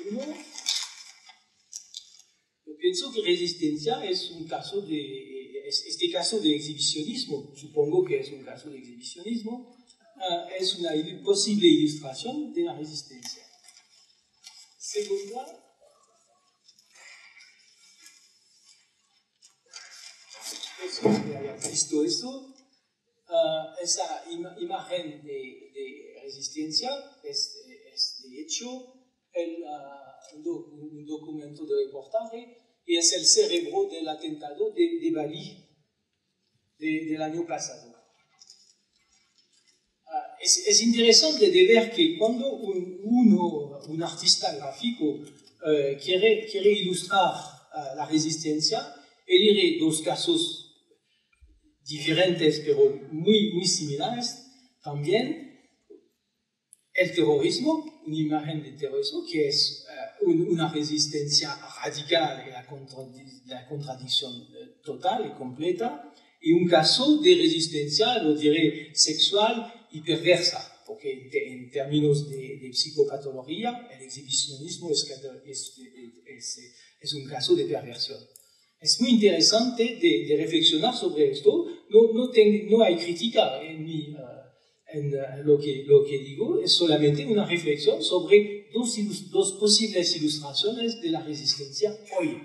Uno, pienso que resistencia es un caso de, este caso de exhibicionismo, supongo que es un caso de exhibicionismo, es una posible ilustración de la resistencia. Segunda, que hayas visto esto, uh, esa im imagen de, de, resistencia es, es de hecho el, uh, un, doc un documento de reportaje y es el cerebro del atentado de, de Bali de, del año pasado. Es, es, interesante de ver que cuando un, uno, un artista gráfico eh, quiere, quiere ilustrar uh, la resistencia, elige dos casos diferentes pero muy, muy similares también. El terrorismo, una imagen de terrorismo que es un, una resistencia radical y la, la contradicción total y completa, y un caso de resistencia, lo diré, sexual y perversa, porque en términos de, de psicopatología, el exhibicionismo es, un caso de perversión. Es muy interesante de, de reflexionar sobre esto? No, no, ten, no hay crítica en, mi, uh, en uh, lo, que, lo que digo, es solamente una reflexión sobre dos, posibles ilustraciones de la resistencia hoy.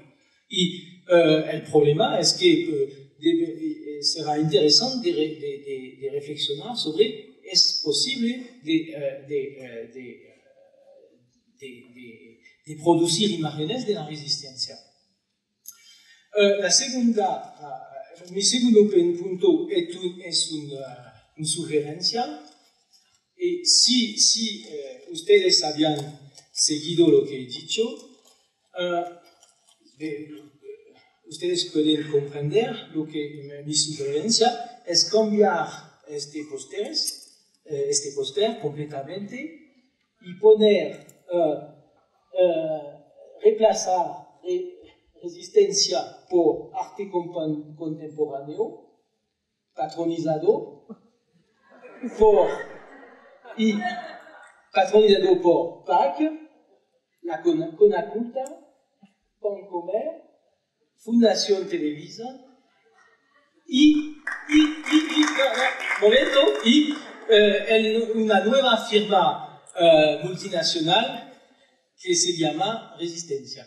Y uh, el problema es que debe, será interesante de, de, de, reflexionar sobre es posible de, de, de producir imágenes de la resistencia. La segunda, mi segundo punto es, un, una, sugerencia. Y si, ustedes habían seguido lo que he dicho, de, ustedes pueden comprender lo que mi sugerencia es cambiar este póster, este póster completamente y poner, reemplazar resistencia por arte contemporáneo, patronizado por patronizado por PAC, la Conaculta, Pancomer, Fundación Televisa y, y, y, y momento, y eh, una nueva firma eh, multinacional que se llama Resistencia.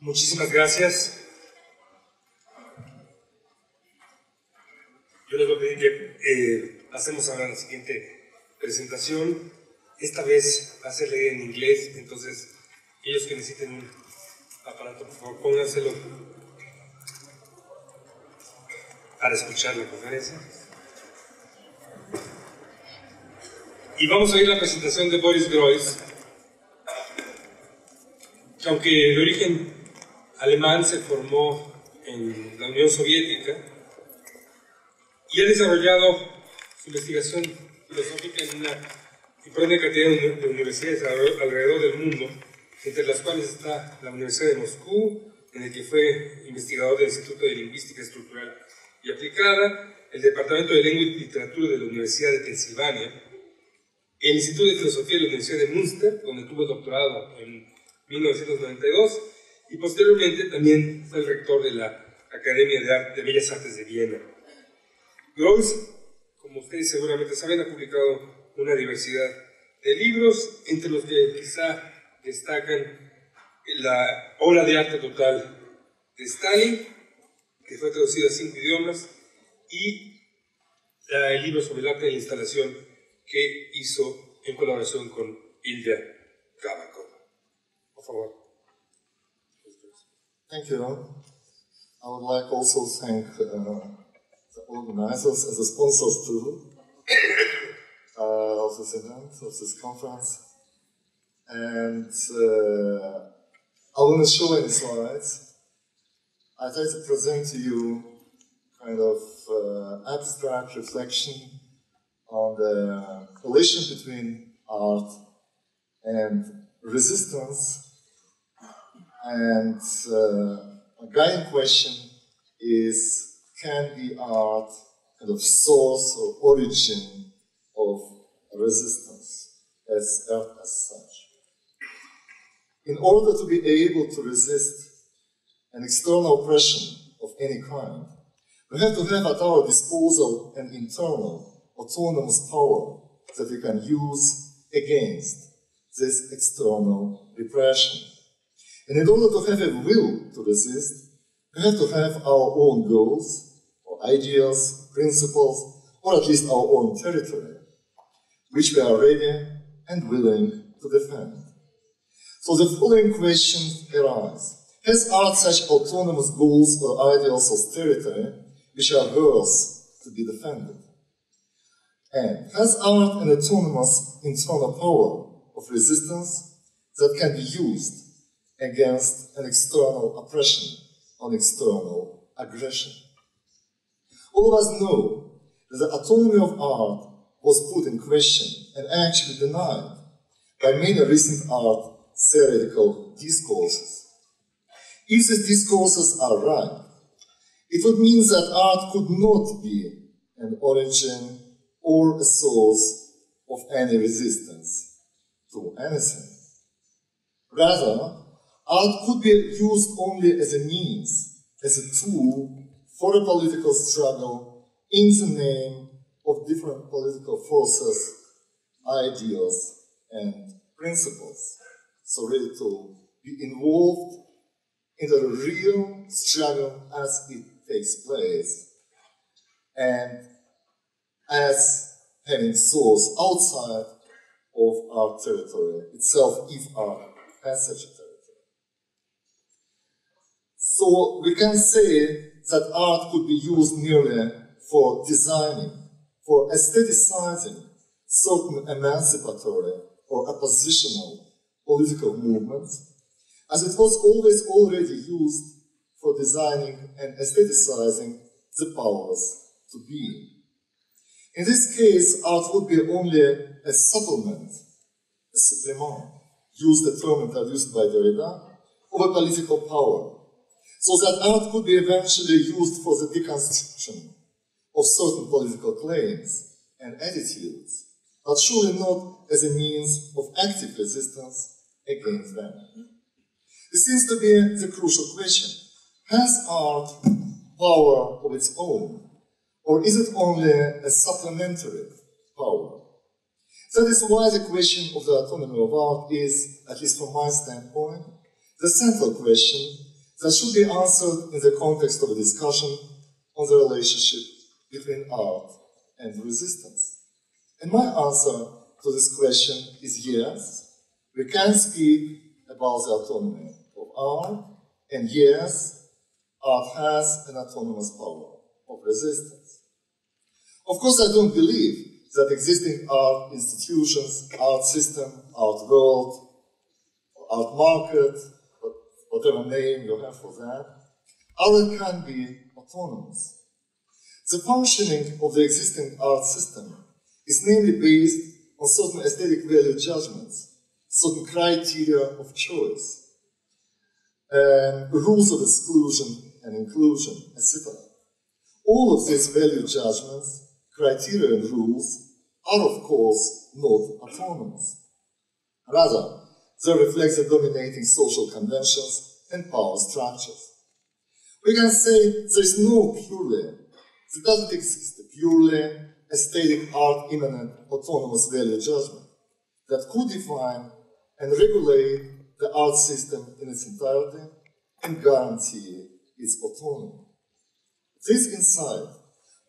Muchísimas gracias. Eh, pasemos ahora la siguiente presentación. Esta vez va a ser leída en inglés, entonces aquellos que necesiten un aparato, por favor, pónganselo para escuchar la conferencia. Y vamos a oír la presentación de Boris Groys, que aunque de origen alemán se formó en la Unión Soviética y ha desarrollado su investigación filosófica en una importante cantidad de universidades alrededor del mundo, entre las cuales está la Universidad de Moscú, en el que fue investigador del Instituto de Lingüística Estructural y Aplicada, el Departamento de Lengua y Literatura de la Universidad de Pensilvania, el Instituto de Filosofía de la Universidad de Münster, donde tuvo doctorado en 1992, y posteriormente también fue el rector de la Academia de, de Bellas Artes de Viena. Gross, como ustedes seguramente saben, ha publicado una diversidad de libros, entre los que quizá destacan la obra de arte total de Stalin, que fue traducida a cinco idiomas, y el libro sobre el arte de la instalación que hizo en colaboración con Ilya Kabakov. Por favor. Thank you. I would like also thank uh, the organizers and the sponsors too uh, of this event, of this conference. And uh, I won't show any slides. I try to present to you kind of uh, abstract reflection on the relation between art and resistance and uh, a guiding question is, can be art kind of source or origin of resistance as art as such? In order to be able to resist an external oppression of any kind, we have to have at our disposal an internal, autonomous power that we can use against this external repression. And in order to have a will to resist, we have to have our own goals ideas, principles, or at least our own territory, which we are ready and willing to defend. So the following questions arise. Has art such autonomous goals or ideals of territory which are hers to be defended? And has art an autonomous internal power of resistance that can be used against an external oppression, on external aggression? All of us know that the autonomy of art was put in question and actually denied by many recent art theoretical discourses. If these discourses are right, it would mean that art could not be an origin or a source of any resistance to anything. Rather, art could be used only as a means, as a tool for a political struggle in the name of different political forces, ideals, and principles. So really to be involved in the real struggle as it takes place and as having source outside of our territory itself if our has such a territory. So we can say that art could be used merely for designing, for aestheticizing certain emancipatory or oppositional political movements, as it was always already used for designing and aestheticizing the powers to be. In this case, art would be only a supplement, a supplement, used the term introduced by Derrida, of a political power, so that art could be eventually used for the deconstruction of certain political claims and attitudes, but surely not as a means of active resistance against them. This seems to be the crucial question. Has art power of its own, or is it only a supplementary power? That is why the question of the autonomy of art is, at least from my standpoint, the central question that should be answered in the context of a discussion on the relationship between art and resistance. And my answer to this question is yes, we can speak about the autonomy of art, and yes, art has an autonomous power of resistance. Of course, I don't believe that existing art institutions, art system, art world, art market, whatever name you have for that, art can be autonomous. The functioning of the existing art system is namely based on certain aesthetic value judgments certain criteria of choice, rules of exclusion and inclusion, etc. All of these value judgments, criteria and rules are of course not autonomous. Rather, they reflect the dominating social conventions and power structures. We can say there is no purely, there doesn't exist a purely aesthetic art immanent autonomous value judgment that could define and regulate the art system in its entirety and guarantee its autonomy. This insight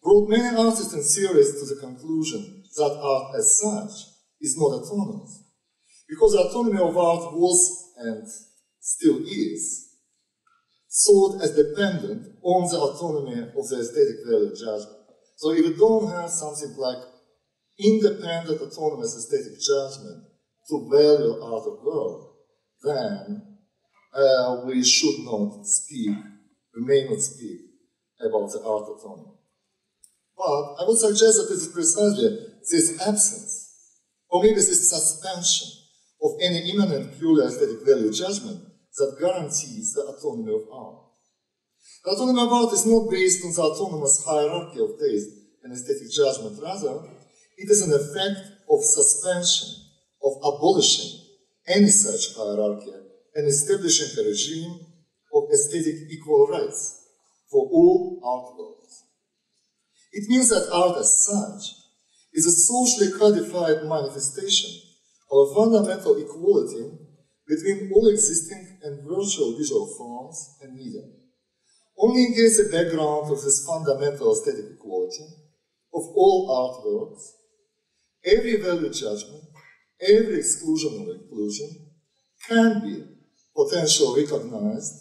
brought many artists and theorists to the conclusion that art as such is not autonomous, because autonomy of art was and still is thought as dependent on the autonomy of the aesthetic value judgment. So if you don't have something like independent autonomous aesthetic judgment, to value art of world, then uh, we should not speak, we may not speak about the art autonomy. But I would suggest that it is precisely this absence, or maybe this suspension of any immanent purely aesthetic value judgment that guarantees the autonomy of art. The autonomy of art is not based on the autonomous hierarchy of taste and aesthetic judgment, rather, it is an effect of suspension of abolishing any such hierarchy and establishing a regime of aesthetic equal rights for all art works. It means that art as such is a socially codified manifestation of a fundamental equality between all existing and virtual visual forms and media. only against the background of this fundamental aesthetic equality of all artworks, every value judgment, every exclusion or inclusion can be potentially recognized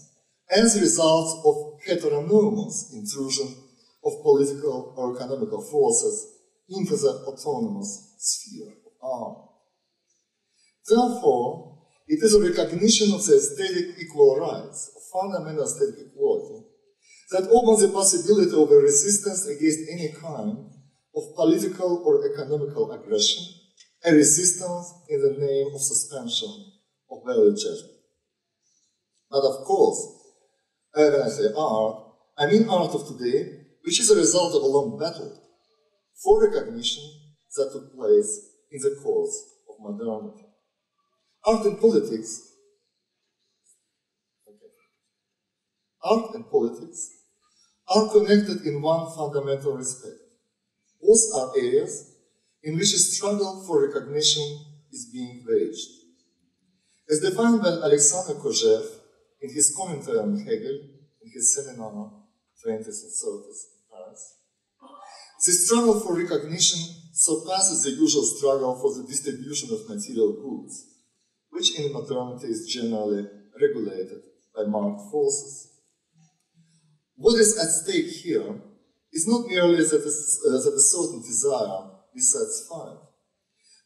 as a result of heteronomous intrusion of political or economical forces into the autonomous sphere of art. Therefore, it is a recognition of the aesthetic equal rights, of fundamental aesthetic equality, that opens the possibility of a resistance against any kind of political or economical aggression, a resistance in the name of suspension of value judgment. But of course, when I say art, I mean art of today, which is a result of a long battle for recognition that took place in the course of modernity. Art and politics. Okay. Art and politics are connected in one fundamental respect. Both are areas in which a struggle for recognition is being waged. As defined by Alexander Kojève in his commentary on Hegel in his seminar 20th and 30th in Paris, the struggle for recognition surpasses the usual struggle for the distribution of material goods which in modernity is generally regulated by marked forces. What is at stake here is not merely that, uh, that a certain desire is satisfied,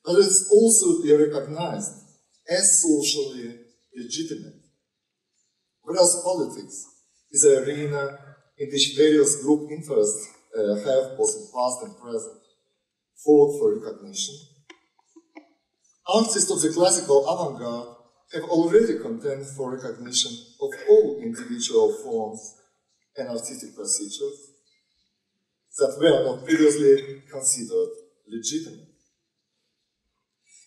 but it is also be recognized as socially legitimate. Whereas politics is an arena in which various group interests uh, have, both in past and present, fought for recognition, Artists of the classical avant-garde have already contended for recognition of all individual forms and artistic procedures that were not previously considered legitimate.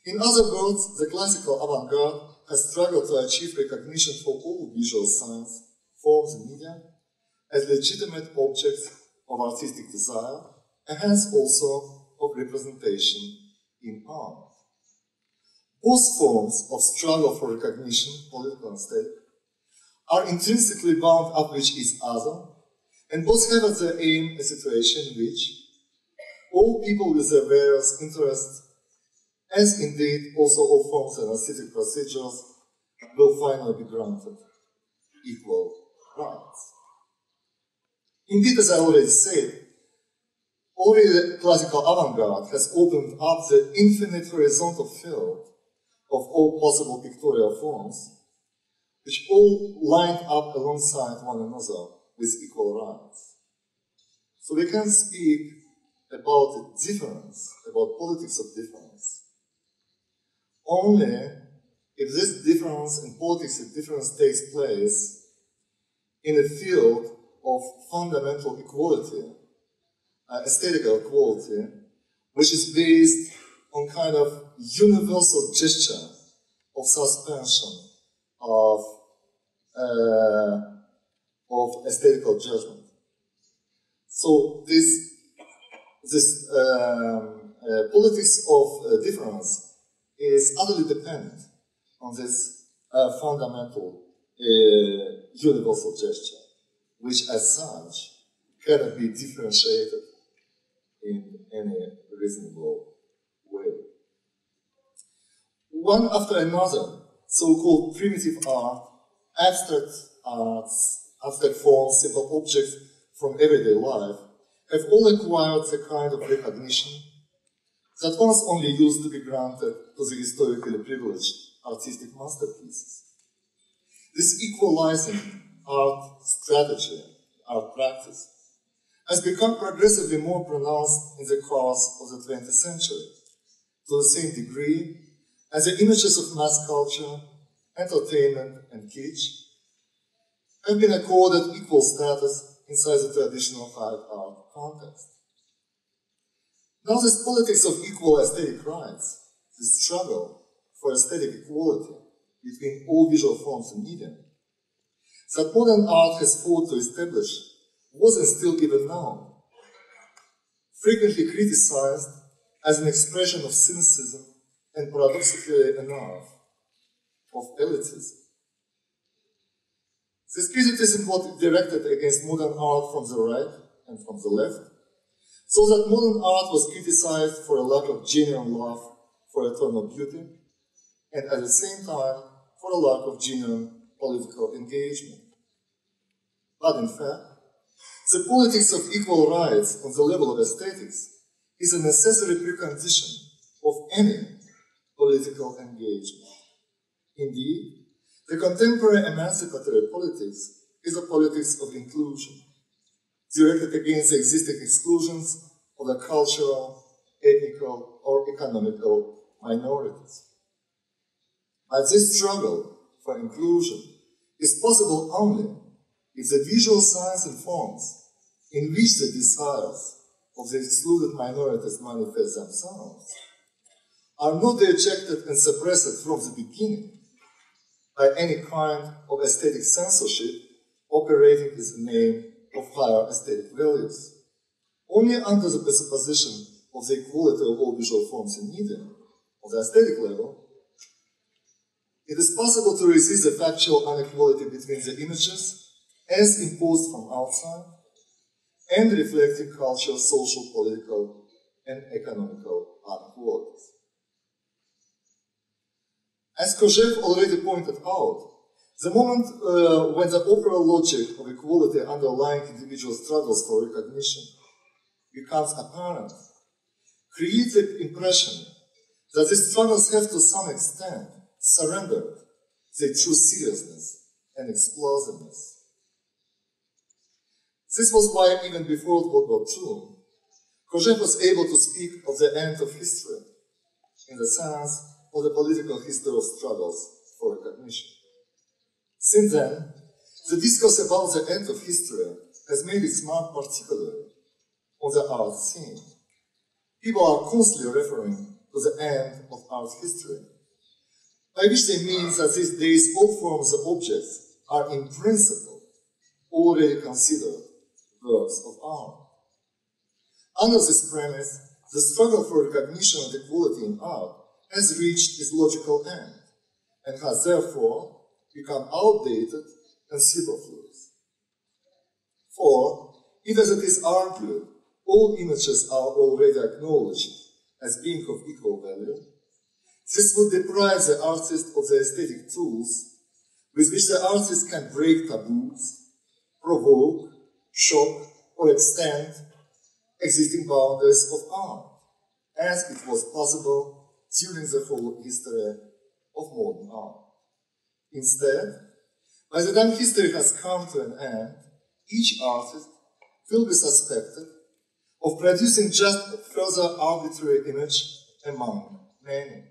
In other words, the classical avant-garde has struggled to achieve recognition for all visual signs, forms, and media as legitimate objects of artistic desire, and hence also of representation in art. Both forms of struggle for recognition, political and state, are intrinsically bound up with each other, and both have as their aim a situation in which all people with their various interests, as indeed also all forms and aesthetic procedures, will finally be granted equal rights. Indeed, as I already said, already the classical avant-garde has opened up the infinite horizontal field of all possible pictorial forms, which all lined up alongside one another with equal rights. So we can speak about a difference, about politics of difference, only if this difference in politics of difference takes place in a field of fundamental equality, uh, aesthetical equality, which is based on kind of universal gesture of suspension of, uh, of aesthetical judgment. So this, this um, uh, politics of uh, difference is utterly dependent on this uh, fundamental uh, universal gesture, which as such cannot be differentiated in any reasonable one after another, so-called primitive art, abstract arts, abstract forms, simple objects from everyday life, have all acquired the kind of recognition that once only used to be granted to the historically privileged artistic masterpieces. This equalizing art strategy, art practice, has become progressively more pronounced in the course of the 20th century, to the same degree as the images of mass culture, entertainment, and kitsch have been accorded equal status inside the traditional fine art context. Now this politics of equal aesthetic rights, this struggle for aesthetic equality between all visual forms and media, that modern art has fought to establish wasn't still even known. Frequently criticized as an expression of cynicism and paradoxically enough, of elitism. This criticism was directed against modern art from the right and from the left, so that modern art was criticized for a lack of genuine love for eternal beauty, and at the same time for a lack of genuine political engagement. But in fact, the politics of equal rights on the level of aesthetics is a necessary precondition of any political engagement. Indeed, the contemporary emancipatory politics is a politics of inclusion, directed against the existing exclusions of the cultural, ethnical, or economical minorities. But this struggle for inclusion is possible only if the visual science and forms in which the desires of the excluded minorities manifest themselves are not rejected and suppressed from the beginning by any kind of aesthetic censorship operating in the name of higher aesthetic values. Only under the presupposition of the equality of all visual forms in media, on the aesthetic level, it is possible to resist the factual inequality between the images as imposed from outside and reflecting cultural, social, political, and economical inequalities. As Kojève already pointed out, the moment uh, when the overall logic of equality underlying individual struggles for recognition becomes apparent, creates the impression that these struggles have to some extent surrendered their true seriousness and explosiveness. This was why even before World War II, Kojève was able to speak of the end of history in the sense of the political history of struggles for recognition. Since then, the discourse about the end of history has made its mark particularly on the art scene. People are constantly referring to the end of art history, by which they mean that these days all forms of objects are in principle already considered works of art. Under this premise, the struggle for recognition and equality in art has reached its logical end and has therefore become outdated and superfluous. For, if as it is argued, all images are already acknowledged as being of equal value, this would deprive the artist of the aesthetic tools with which the artist can break taboos, provoke, shock, or extend existing boundaries of art, as it was possible during the whole history of modern art. Instead, by the time history has come to an end, each artist will be suspected of producing just a further arbitrary image among many.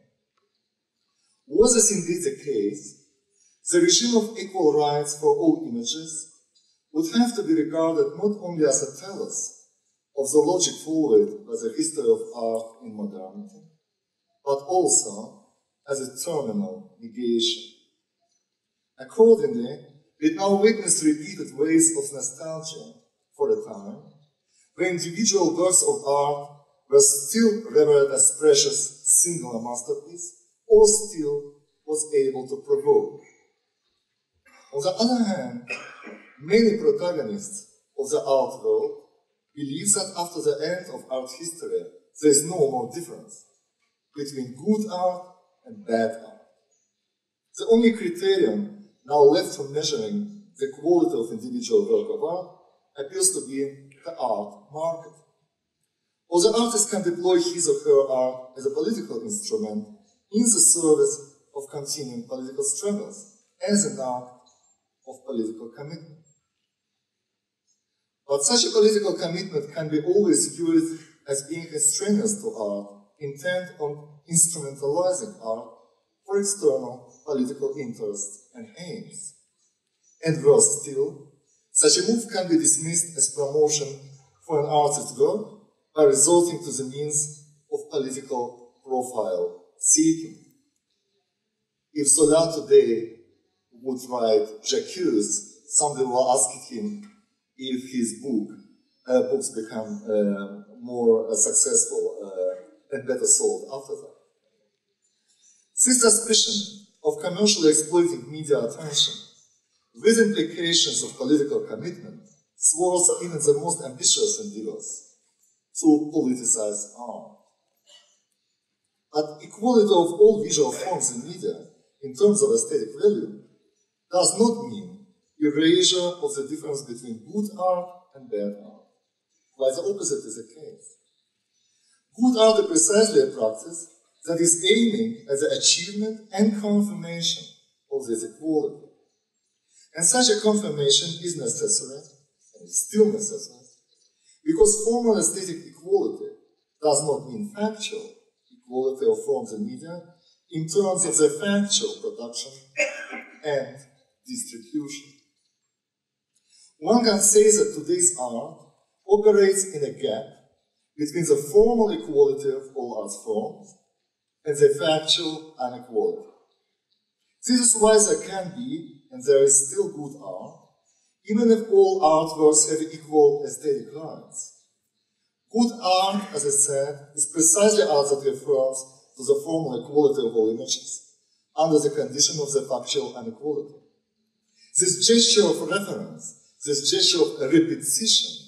Was this indeed the case, the regime of equal rights for all images would have to be regarded not only as a telos of the logic followed by the history of art in modernity, but also as a terminal negation. Accordingly, we now witness repeated waves of nostalgia for a time when individual works of art were still revered as precious singular masterpiece or still was able to provoke. On the other hand, many protagonists of the art world believe that after the end of art history, there is no more difference between good art and bad art. The only criterion now left for measuring the quality of individual work of art appears to be the art market. Or the artist can deploy his or her art as a political instrument in the service of continuing political struggles, as an act of political commitment. But such a political commitment can be always viewed as being extraneous to art, intent on instrumentalizing art for external political interests and aims. And worse still, such a move can be dismissed as promotion for an artist's work by resorting to the means of political profile seeking. If Zola today would write J'accuse, somebody will ask him if his book, uh, books become uh, more uh, successful and better sold after that. This suspicion of commercially exploiting media attention with implications of political commitment towards even the most ambitious endeavors to politicize art. But equality of all visual forms in media, in terms of aesthetic value, does not mean erasure of the difference between good art and bad art, while the opposite is the case. Good art is precisely a practice that is aiming at the achievement and confirmation of this equality. And such a confirmation is necessary, and is still necessary, because formal aesthetic equality does not mean factual equality of forms and media in terms of the factual production and distribution. One can say that today's art operates in a gap between the formal equality of all art forms and the factual inequality. This is why there can be, and there is still good art, even if all artworks have equal aesthetic rights. Good art, as I said, is precisely art that refers to the formal equality of all images, under the condition of the factual inequality. This gesture of reference, this gesture of repetition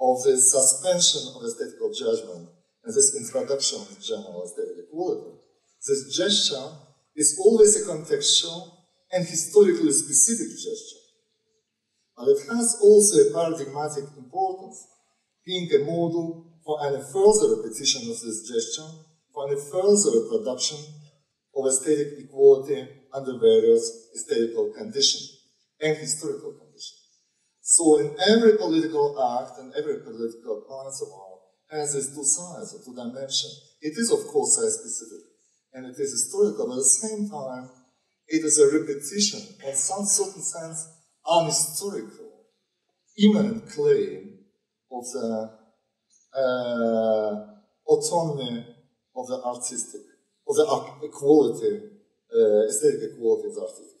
of the suspension of aesthetical judgment and this introduction of general aesthetic equality, this gesture is always a contextual and historically specific gesture. But it has also a paradigmatic importance, being a model for any further repetition of this gesture, for any further reproduction of aesthetic equality under various aesthetical conditions and historical conditions. So in every political act and every political principle has these two sides or two dimensions. It is of course site specific and it is historical, but at the same time it is a repetition in some certain sense unhistorical, immanent claim of the uh, autonomy of the artistic, of the equality, uh, aesthetic equality of the artistic.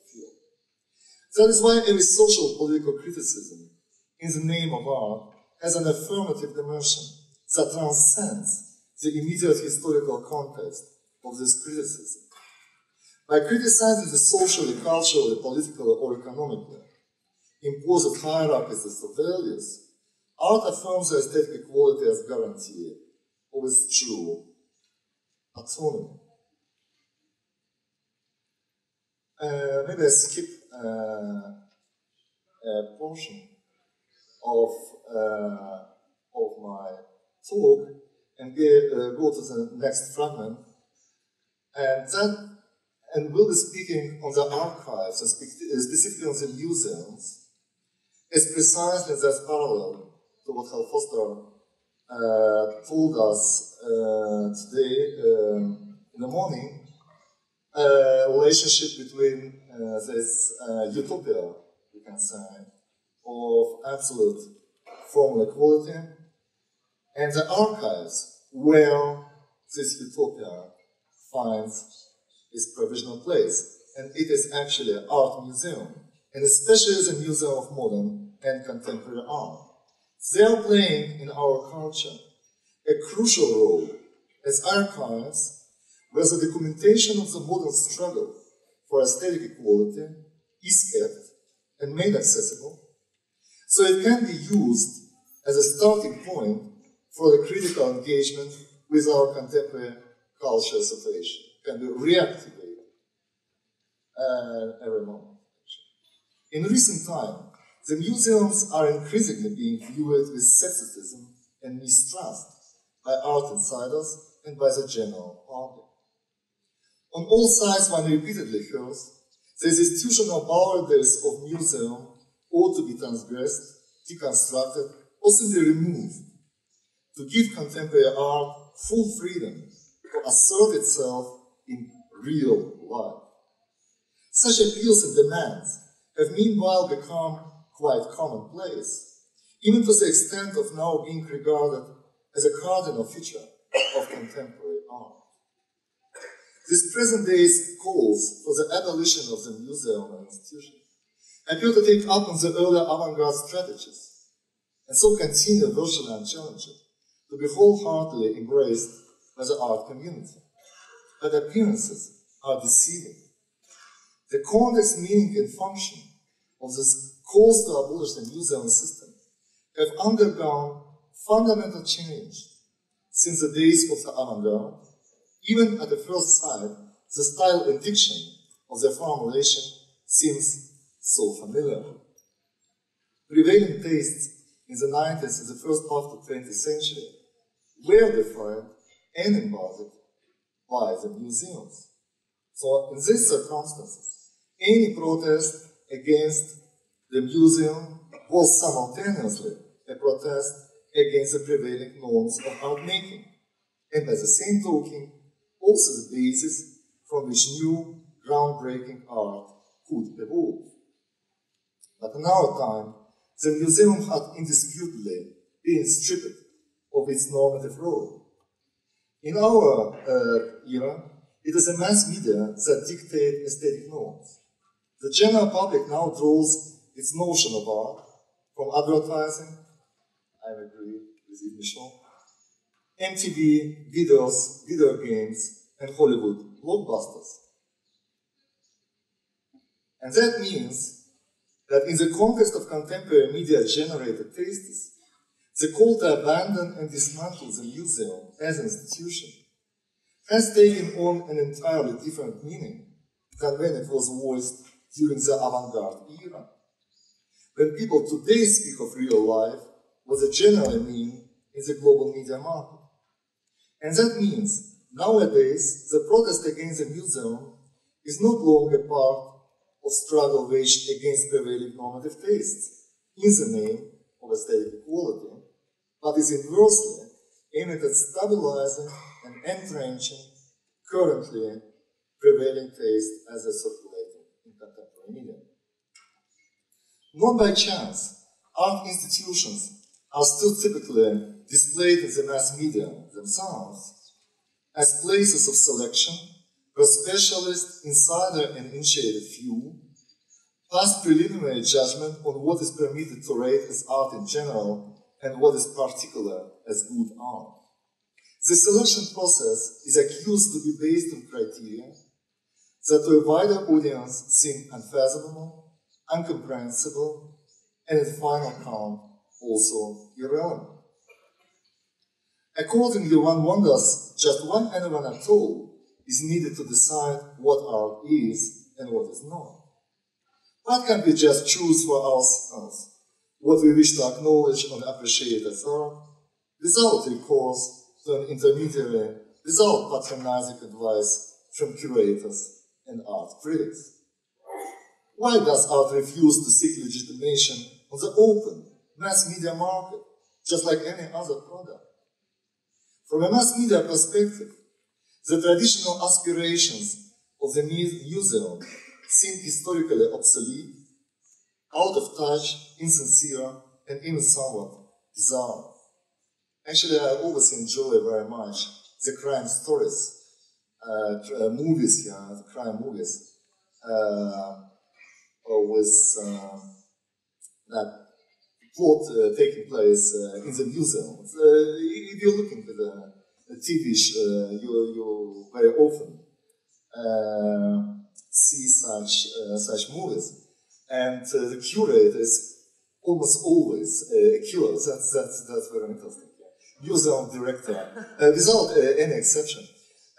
That is why every social political criticism in the name of art has an affirmative dimension that transcends the immediate historical context of this criticism. By criticizing the socially, culturally, politically, or economically imposed hierarchies of values, art affirms the aesthetic equality as guarantee of its true autonomy. Uh, maybe I skip a portion of, uh, of my talk and uh, go to the next fragment. And then and we'll be speaking on the archives specifically on the museums, is precisely that parallel to what Hal Foster uh, told us uh, today um, in the morning, a relationship between uh, this uh, utopia, you can say, of absolute formal equality and the archives where this utopia finds its provisional place. And it is actually an art museum, and especially the Museum of Modern and Contemporary Art. They are playing in our culture a crucial role as archives where the documentation of the modern struggle for aesthetic equality is kept and made accessible, so it can be used as a starting point for the critical engagement with our contemporary culture situation. It can be reactivated uh, every moment. In recent time, the museums are increasingly being viewed with skepticism and mistrust by art insiders and by the general public. On all sides, one repeatedly hears the institutional boundaries of museum ought to be transgressed, deconstructed, or simply removed to give contemporary art full freedom to assert itself in real life. Such appeals and demands have meanwhile become quite commonplace, even to the extent of now being regarded as a cardinal feature of contemporary art. This present day's calls for the abolition of the museum and institution appear to take up on the earlier avant-garde strategies, and so continue virtually unchallenged, to be wholeheartedly embraced by the art community. But appearances are deceiving. The context, meaning, and function of this calls to abolish the museum system have undergone fundamental change since the days of the avant-garde. Even at the first sight, the style and diction of their formulation seems so familiar. Prevailing tastes in the 90s and the first half of the 20th century were defined and embodied by the museums. So in these circumstances, any protest against the museum was simultaneously a protest against the prevailing norms of art making, and by the same token, also the basis from which new groundbreaking art could evolve. But in our time, the museum had indisputably been stripped of its normative role. In our uh, era, it is the mass media that dictate aesthetic norms. The general public now draws its notion of art from advertising, I agree with Yves MTV, videos, video games, and Hollywood blockbusters. And that means that in the context of contemporary media-generated tastes, the call to abandon and dismantle the museum as an institution has taken on an entirely different meaning than when it was voiced during the avant-garde era. When people today speak of real life, what they generally mean is the global media market. And that means nowadays the protest against the museum is not longer part of struggle waged against prevailing normative tastes in the name of aesthetic equality, but is inversely aimed at stabilizing and entrenching currently prevailing taste as a circulating in contemporary media. Not by chance, art institutions are still typically displayed in the mass media themselves as places of selection where specialist, insider, and initiated few, pass preliminary judgment on what is permitted to rate as art in general and what is particular as good art. The selection process is accused to be based on criteria that to a wider audience seem unfathomable, incomprehensible, and in final count, also irrelevant. Accordingly, one wonders just when anyone at all is needed to decide what art is and what is not. Why can't we just choose for ourselves what we wish to acknowledge and appreciate as art without recourse to an intermediary, without patronizing advice from curators and art critics? Why does art refuse to seek legitimation on the open mass media market, just like any other product? From a mass media perspective, the traditional aspirations of the museum seem historically obsolete, out of touch, insincere, and even somewhat bizarre. Actually, I always enjoy very much the crime stories, uh, uh movies, yeah, the crime movies, uh, with uh, that plot uh, taking place uh, in the museum. if you're looking at the TV, uh, you, you very often see such, such movies. And the curator is almost always a killer. That's, that's, that's very interesting. Museum director, uh, without uh, any exception.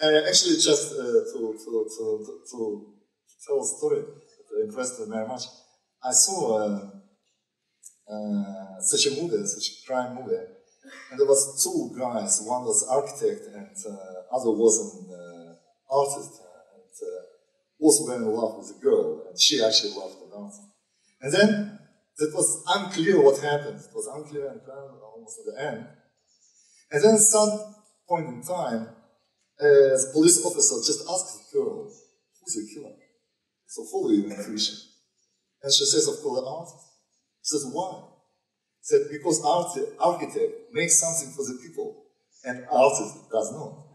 Uh, actually, just to, to, to, to, tell a story that impressed me very much, I saw uh, such a movie, such a crime movie. And there was two guys, one was architect and uh, other was an uh, artist. And uh, both were in love with a girl, and she actually loved the artist. And then it was unclear what happened. It was unclear and almost at the end. And then some point in time, a police officer just asked the girl, who's the killer? So follow your intuition. And she says, of course, the artist. He says, why? He said, because art, architect makes something for the people, and artist does not.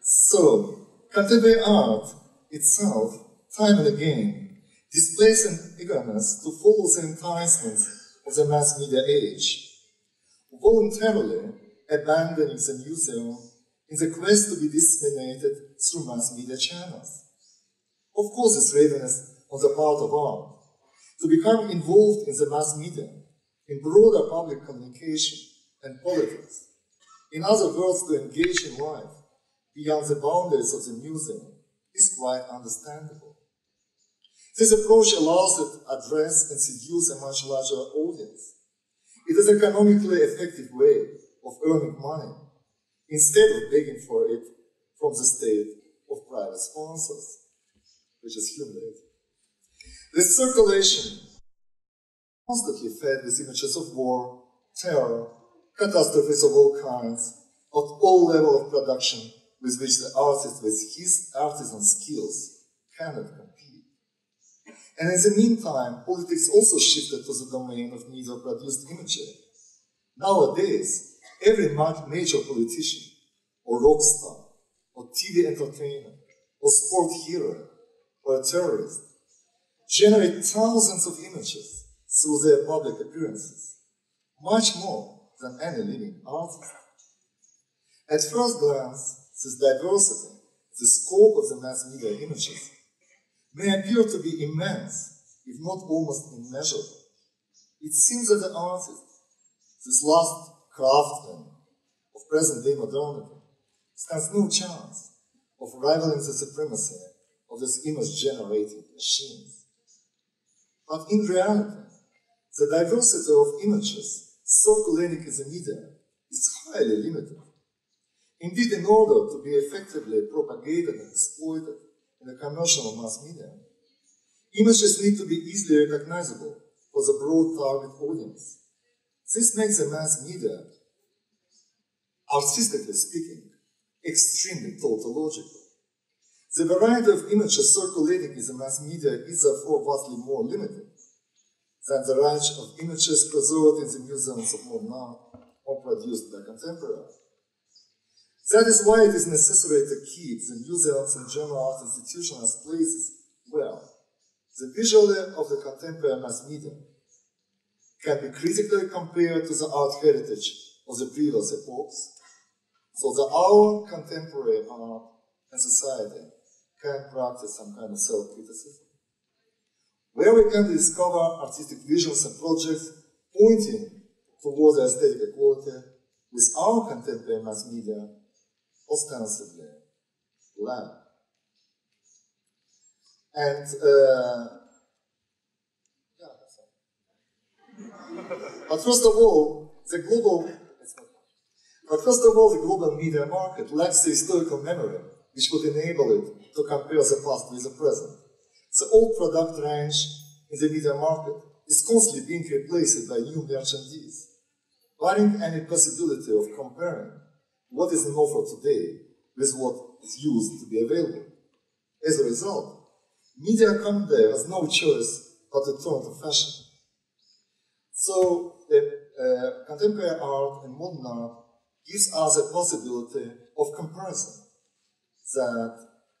So, contemporary art itself, time and again, displays an eagerness to follow the enticements of the mass media age, voluntarily abandoning the museum in the quest to be disseminated through mass media channels. Of course, this readiness on the part of art to become involved in the mass media, in broader public communication and politics. In other words, to engage in life beyond the boundaries of the museum is quite understandable. This approach allows it to address and seduce a much larger audience. It is an economically effective way of earning money instead of begging for it from the state of private sponsors, which is humiliating. This circulation constantly fed with images of war, terror, catastrophes of all kinds, of all level of production with which the artist with his artisan skills cannot compete. And in the meantime, politics also shifted to the domain of media-produced imagery. Nowadays, every major politician, or rock star, or TV entertainer, or sport hero, or terrorist, generate thousands of images through their public appearances, much more than any living artist. At first glance, this diversity, the scope of the mass media images, may appear to be immense, if not almost immeasurable. It seems that the artist, this last craftsman of present-day modernity, stands no chance of rivaling the supremacy of this image-generating machines. But in reality, the diversity of images circulating in the media is highly limited. Indeed, in order to be effectively propagated and exploited in the commercial mass media, images need to be easily recognizable for the broad target audience. This makes the mass media, artistically speaking, extremely tautological. The variety of images circulating in the mass media is therefore vastly more limited than the range of images preserved in the museums of modern art or produced by contemporary art. That is why it is necessary to keep the museums and general art institutions as places where the visual of the contemporary mass media can be critically compared to the art heritage of the previous epochs, so that our contemporary art and society can practice some kind of self-criticism. Where we can discover artistic visions and projects pointing towards aesthetic equality with our contemporary mass media ostensibly lab. And uh, but first of all, the global but first of all, the global media market lacks the historical memory which would enable it to compare the past with the present. The old product range in the media market is constantly being replaced by new merchandise, barring any possibility of comparing what is in offer today with what is used to be available. As a result, media commentary has no choice but to turn to fashion. So the uh, contemporary art and modern art gives us a possibility of comparison that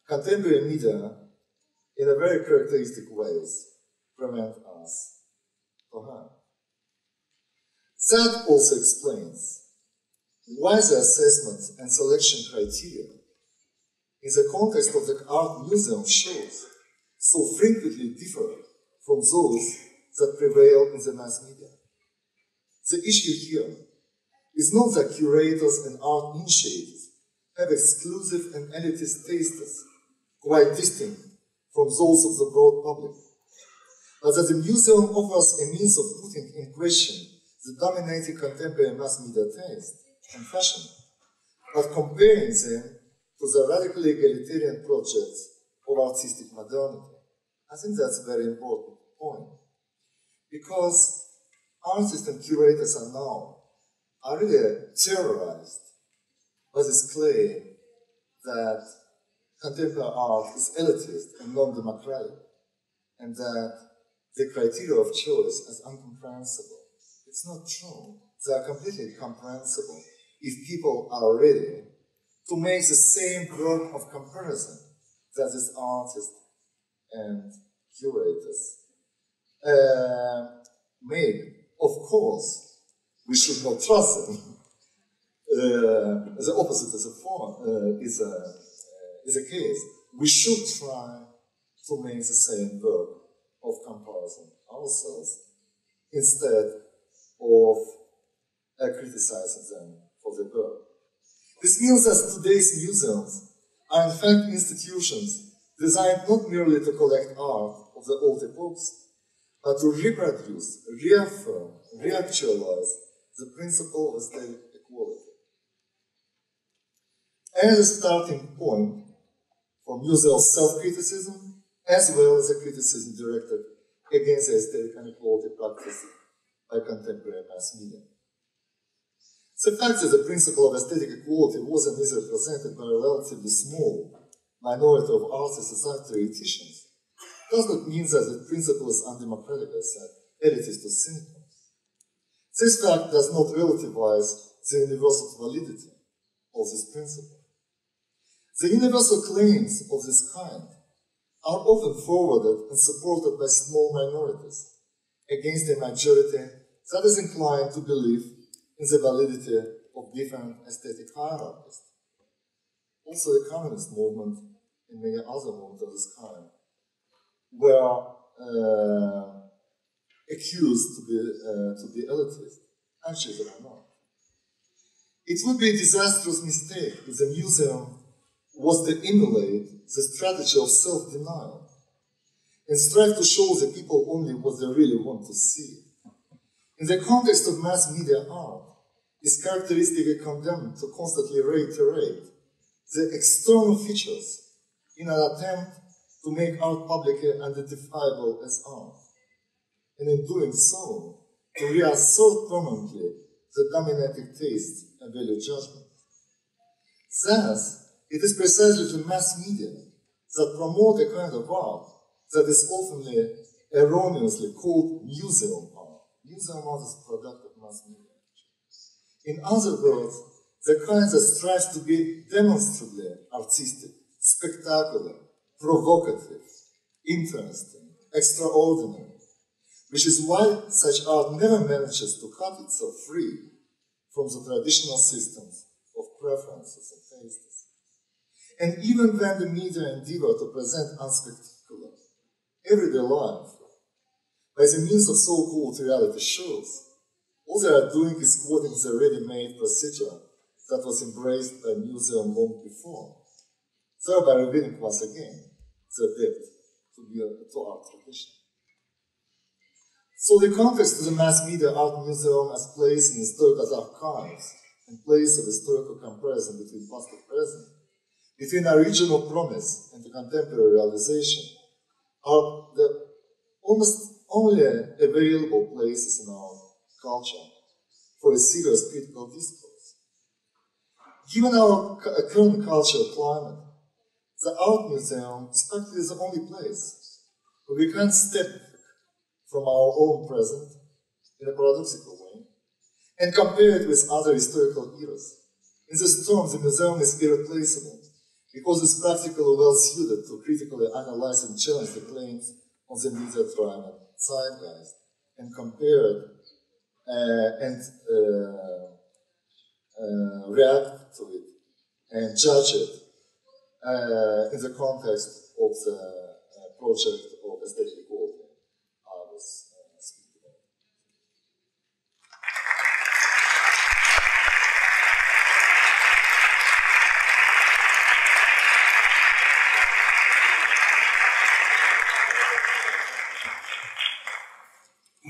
contemporary media, in a very characteristic ways, prevent us to have. That also explains why the assessment and selection criteria in the context of the art museum shows so frequently differ from those that prevail in the mass media. The issue here is not that curators and art initiators have exclusive and elitist tastes quite distinct from those of the broad public, but that the museum offers a means of putting in question the dominating contemporary mass media taste and fashion, but comparing them to the radically egalitarian projects of artistic modernity. I think that's a very important point. Because artists and curators are now are really terrorized by it's clear that contemporary art is elitist and non-democratic, and that the criteria of choice is incomprehensible. It's not true. They are completely comprehensible if people are ready to make the same work of comparison that these artists and curators uh, made. Of course, we should not trust them. Uh, the opposite is a form, uh, is a uh, is a case. We should try to make the same work of comparison ourselves instead of uh, criticizing them for their work. This means that today's museums are in fact institutions designed not merely to collect art of the old epochs, but to reproduce, reaffirm, reactualize the principle of aesthetic. As a starting point for museal self-criticism, as well as a criticism directed against the aesthetic inequality practiced by contemporary mass media. The fact that the principle of aesthetic equality was and is represented by a relatively small minority of artists and theoreticians does not mean that the principle is undemocratic as said, elitist or cynical. This fact does not relativize the universal validity of this principle. The universal claims of this kind are often forwarded and supported by small minorities against a majority that is inclined to believe in the validity of different aesthetic hierarchies. Also, the communist movement and many other movements of this kind were uh, accused to be, uh, to be elitist. Actually, they are not. It would be a disastrous mistake if the museum was to emulate the strategy of self-denial and strive to show the people only what they really want to see. In the context of mass media art, is characteristically condemned to constantly reiterate the external features in an attempt to make art publicly identifiable as art. And in doing so, to reassert permanently the dominating taste and value judgment. Thus, it is precisely the mass media that promote a kind of art that is often erroneously called museum art. Museum art is a product of mass media. In other words, the kind that strives to be demonstrably artistic, spectacular, provocative, interesting, extraordinary, which is why such art never manages to cut itself free from the traditional systems of preferences and tastes. And even when the media endeavor to present unspectacular, everyday life by the means of so-called reality shows, all they are doing is quoting the ready-made procedure that was embraced by museum long before, thereby revealing once again the depth to, be to art tradition. So the context of the mass media art museum as place in historical archives and place of historical comparison between past and present, between a regional promise and the contemporary realization, are the almost only available places in our culture for a serious critical discourse. Given our uh, current cultural climate, the art museum is practically the only place where we can step from our own present in a paradoxical way and compare it with other historical eras. In this terms, the museum is irreplaceable because it's practically well suited to critically analyze and challenge the claims on the media and zeitgeist and compare it uh, and uh, uh, react to it and judge it in the context of the project of aesthetic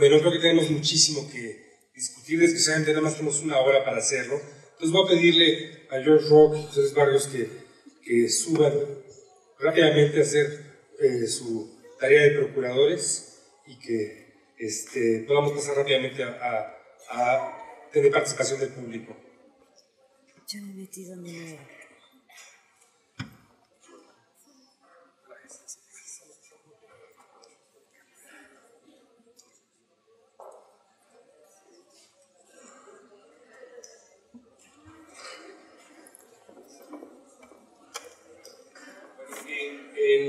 Bueno, creo que tenemos muchísimo que discutir, desgraciadamente nada más tenemos una hora para hacerlo. Entonces voy a pedirle a George Rock y José Barrios que, que suban rápidamente a hacer eh, su tarea de procuradores y que este, podamos pasar rápidamente a, a, a tener participación del público. Yo me he metido en mi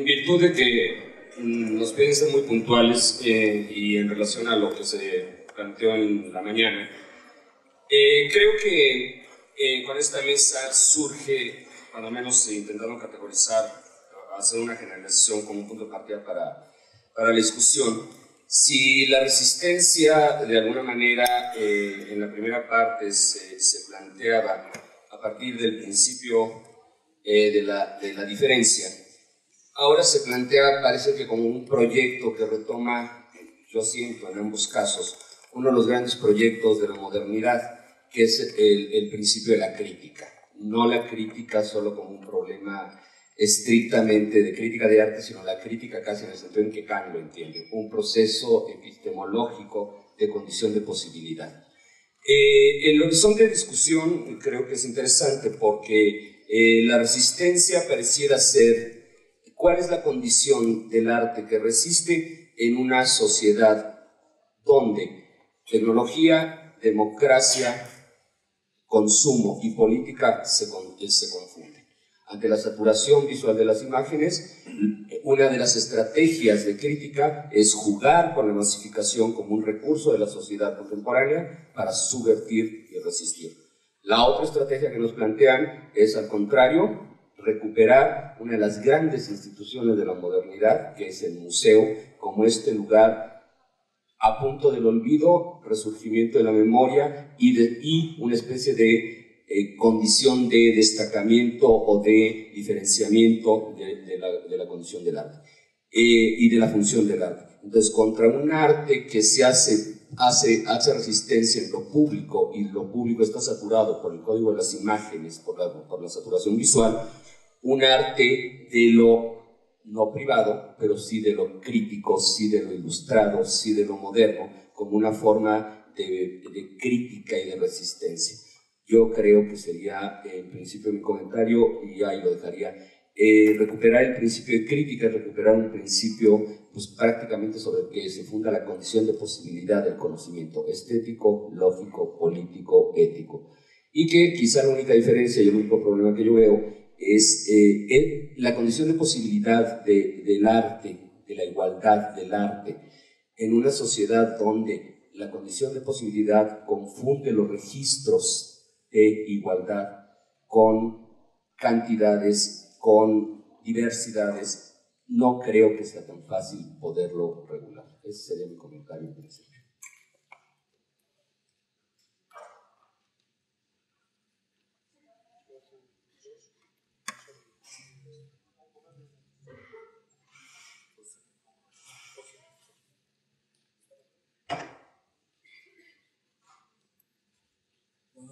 En virtud de que mm, nos piden ser muy puntuales eh, y en relación a lo que se planteó en la mañana, eh, creo que eh, con esta mesa surge, cuando menos intentaron categorizar, hacer una generalización como un punto de partida para, para la discusión, Si la resistencia de alguna manera eh, en la primera parte se, se, planteaba a partir del principio eh, de, la, de la diferencia, ahora se plantea, parece que como un proyecto que retoma, yo siento en ambos casos, uno de los grandes proyectos de la modernidad, que es el, el principio de la crítica. No la crítica solo como un problema estrictamente de crítica de arte, sino la crítica casi en el sentido en que Kant lo entiende, un proceso epistemológico de condición de posibilidad. Eh, el horizonte de discusión creo que es interesante porque eh, la resistencia pareciera ser cuál es la condición del arte que resiste en una sociedad donde tecnología, democracia, consumo y política se, se confunden ante la saturación visual de las imágenes, una de las estrategias de crítica es jugar con la masificación como un recurso de la sociedad contemporánea para subvertir y resistir. La otra estrategia que nos plantean es, al contrario, recuperar una de las grandes instituciones de la modernidad, que es el museo, como este lugar a punto del olvido, resurgimiento de la memoria y, de, y una especie de eh, condición de destacamiento o de diferenciamiento de, la, condición del arte eh, y de la función del arte. Entonces, contra un arte que se hace, hace, hace resistencia en lo público y lo público está saturado por el código de las imágenes, por la, por la saturación visual, un arte de lo no privado, pero sí de lo crítico, sí de lo ilustrado, sí de lo moderno, como una forma de, crítica y de resistencia. Yo creo que sería, en principio, mi comentario, y ahí lo dejaría, eh, recuperar el principio de crítica, recuperar un principio pues, prácticamente sobre el que se funda la condición de posibilidad del conocimiento estético, lógico, político, ético. Y que quizá la única diferencia y el único problema que yo veo es eh, la condición de posibilidad de, del arte, de la igualdad del arte, en una sociedad donde la condición de posibilidad confunde los registros de igualdad, con cantidades, con diversidades, no creo que sea tan fácil poderlo regular. Ese sería mi comentario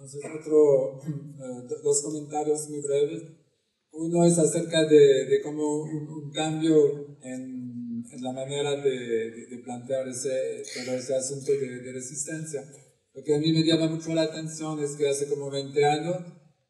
Entonces, otro, eh, dos comentarios muy breves. Uno es acerca de, de cómo un, cambio en, en, la manera de, de, plantear ese, todo ese asunto de, resistencia. Lo que a mí me llama mucho la atención es que hace como 20 años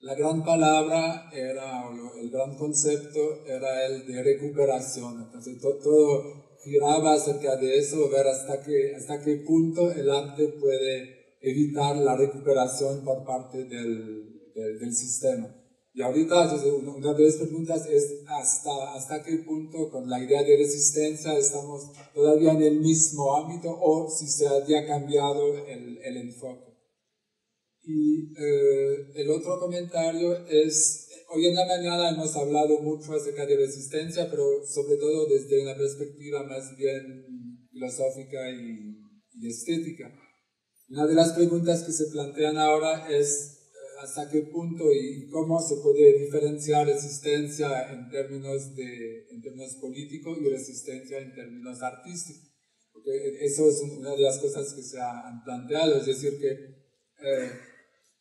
la gran palabra era, o el gran concepto era el de recuperación. Entonces todo, todo giraba acerca de eso, ver hasta qué, hasta qué punto el arte puede evitar la recuperación por parte del, del, sistema. Y ahorita una de las preguntas es hasta, hasta qué punto con la idea de resistencia estamos todavía en el mismo ámbito o si se haya cambiado el, el enfoque. Y eh, el otro comentario es, hoy en la mañana hemos hablado mucho acerca de resistencia, pero sobre todo desde una perspectiva más bien filosófica y, y estética. Una de las preguntas que se plantean ahora es eh, hasta qué punto y cómo se puede diferenciar resistencia en términos, de, en términos políticos y resistencia en términos artísticos. Porque eso es una de las cosas que se han planteado, es decir, que eh,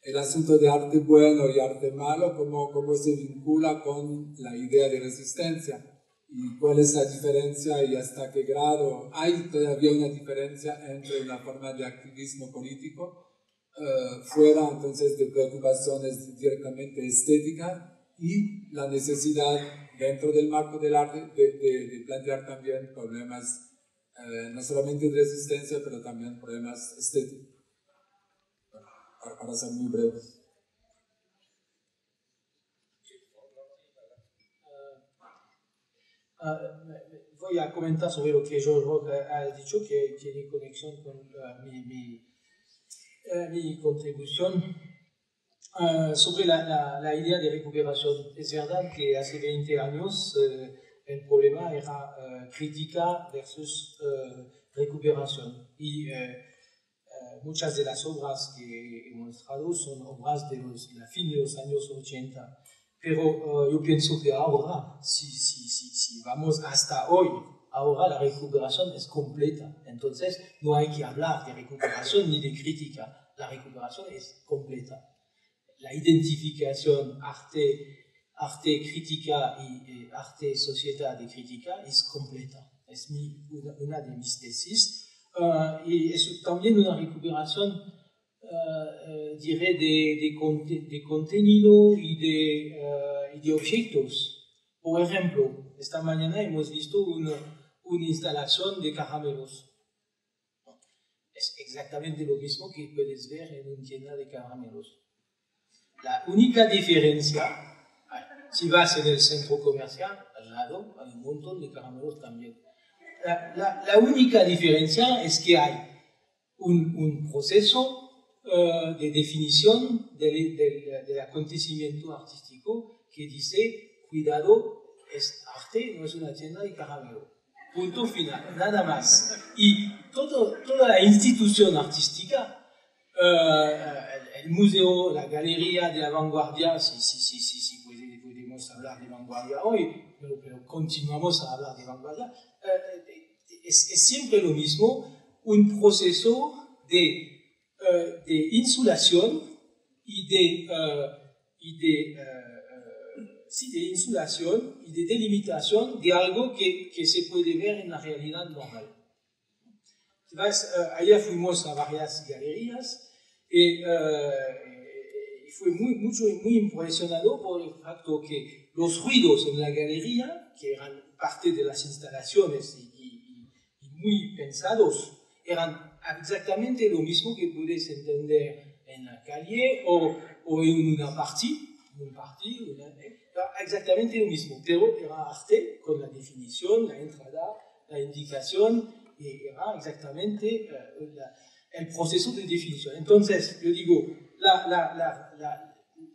el asunto de arte bueno y arte malo, cómo, cómo se vincula con la idea de resistencia y cuál es la diferencia y hasta qué grado hay todavía una diferencia entre una forma de activismo político uh, fuera entonces de preocupaciones directamente estéticas y la necesidad dentro del marco del arte de, de, plantear también problemas uh, no solamente de resistencia pero también problemas estéticos para, para ser muy breves. Voy a comentar sobre lo que George Rock ha dicho, que tiene conexión con uh, mi, mi, uh, contribución. sobre la, la, la, idea de recuperación, es verdad que hace 20 años el problema era crítica versus recuperación. Y muchas de las obras que he mostrado son obras de, los, la fin de los años 80. Pero yo pienso que ahora, si, si, si, si vamos hasta hoy, ahora la recuperación es completa. Entonces no hay que hablar de recuperación ni de crítica. La recuperación es completa. La identificación arte, arte crítica y arte sociedad de crítica es completa. Es mi, una, de mis tesis. Uh, y es también una recuperación, uh, uh, diré, de, de, conte, de, contenido y de, y de objetos. Por ejemplo, esta mañana hemos visto una, una instalación de caramelos. Es exactamente lo mismo que puedes ver en una tienda de caramelos. La única diferencia, si vas en el centro comercial, al lado hay un montón de caramelos también. La, la, la única diferencia es que hay un, un proceso uh, de definición del, del, del acontecimiento artístico que dice, cuidado, es arte, no es una tienda de caramelo. Punto final, nada más. Y todo, toda la institución artística, uh, el, el, museo, la galería de la vanguardia, si, si, si, si, si podemos hablar de vanguardia hoy, pero, pero continuamos a hablar de vanguardia, uh, es, es, siempre lo mismo, un proceso de, uh, de insulación y de, y de sí, de insulación y de delimitación de algo que, que se puede ver en la realidad normal. Entonces, uh, ayer fuimos a varias galerías y, uh, y fue muy, mucho, muy impresionado por el facto que los ruidos en la galería, que eran parte de las instalaciones y, y, y muy pensados, eran exactamente lo mismo que puedes entender en la calle o, en una party, una, exactamente lo mismo, pero era arte con la definición, la entrada, la indicación, y era exactamente la, el proceso de definición. Entonces, yo digo,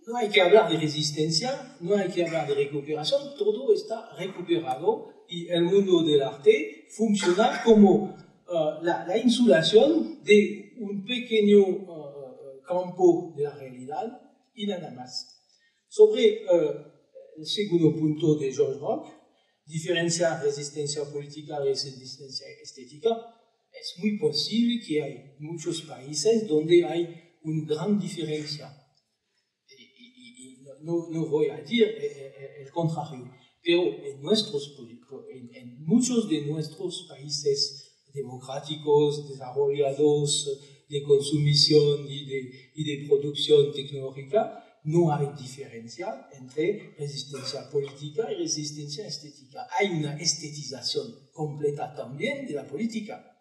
no hay que hablar de resistencia, no hay que hablar de recuperación, todo está recuperado y el mundo del arte funciona como uh, la, insulación de un pequeño uh, campo de la realidad y nada más. Sobre el segundo punto de George Rock, diferenciar resistencia política y resistencia estética, es muy posible que hay muchos países donde hay una gran diferencia. No, voy a decir el contrario, pero en, nuestros, en, en muchos de nuestros países democráticos, desarrollados, de consumición y de, y de producción tecnológica, no hay diferencia entre resistencia política y resistencia estética. Hay una estetización completa también de la política.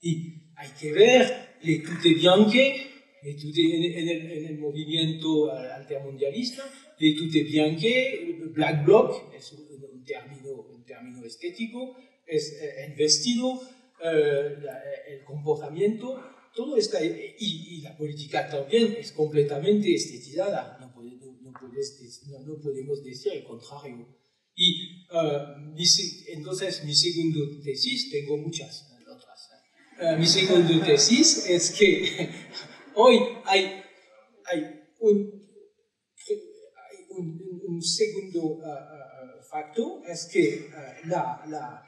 Y hay que ver le tutte bianche, en, el, en, el, movimiento altermundialista, le tutte bianche, Black Bloc, es un, término, un término estético, es el vestido, eh, la, el comportamiento, todo está, y, y, la política también es completamente estetizada, no, puede, no, no, puedes, no, podemos decir el contrario. Y uh, mi, entonces mi segundo tesis, tengo muchas otras, uh, mi segundo tesis es que hoy hay, hay, un, hay un, un, segundo uh, factor, es que la, la,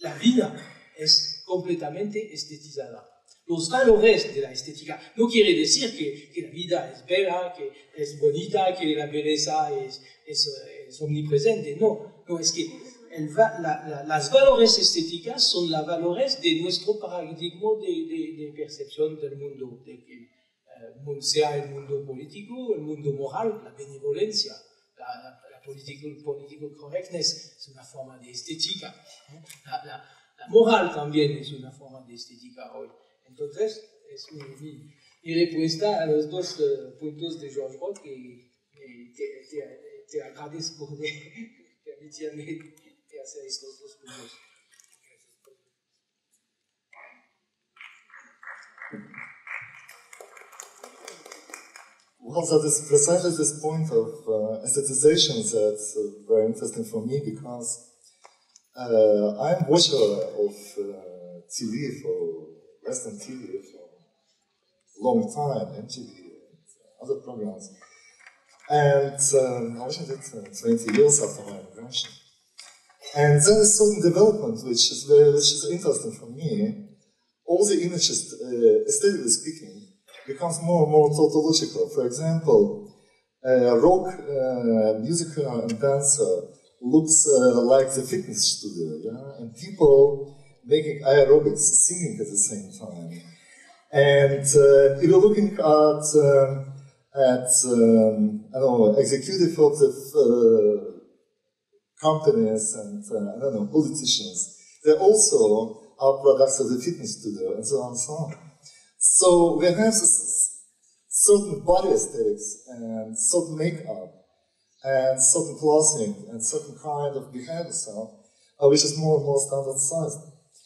la vida es completamente estetizada los valores de la estética. No quiere decir que, la vida es bella, que es bonita, que la belleza es, es omnipresente. No, no, es que el, la, la, las valores estéticas son los valores de nuestro paradigma de, de, percepción del mundo, de que eh, sea el mundo político, el mundo moral, la benevolencia. La, la, political, correctness es una forma de estética. La, moral también es una forma de estética hoy. Entonces, es mi, mi, mi respuesta a los dos uh, puntos de George Rock y, y te, te, te, agradezco de permitirme de hacer estos dos puntos. Well, so this precisely this point of uh, aestheticization that's uh, very interesting for me because uh, I'm watcher of uh, TV for Western TV for a long time, MTV, and other programs. And um, I watched it uh, 20 years after my invention. And is certain development which is very, which is interesting for me. All the images, uh, aesthetically speaking, becomes more and more tautological. For example, a rock uh, musical and dancer looks uh, like the fitness studio, yeah? and people making aerobics, singing at the same time. And uh, if you're looking at um, at um, I don't know executive of the uh, companies and uh, I don't know politicians, they also are products of the fitness studio and so on and so on. So we have certain body aesthetics and certain makeup and certain clothing and certain kind of behavior, so, uh, which is more and more standardized.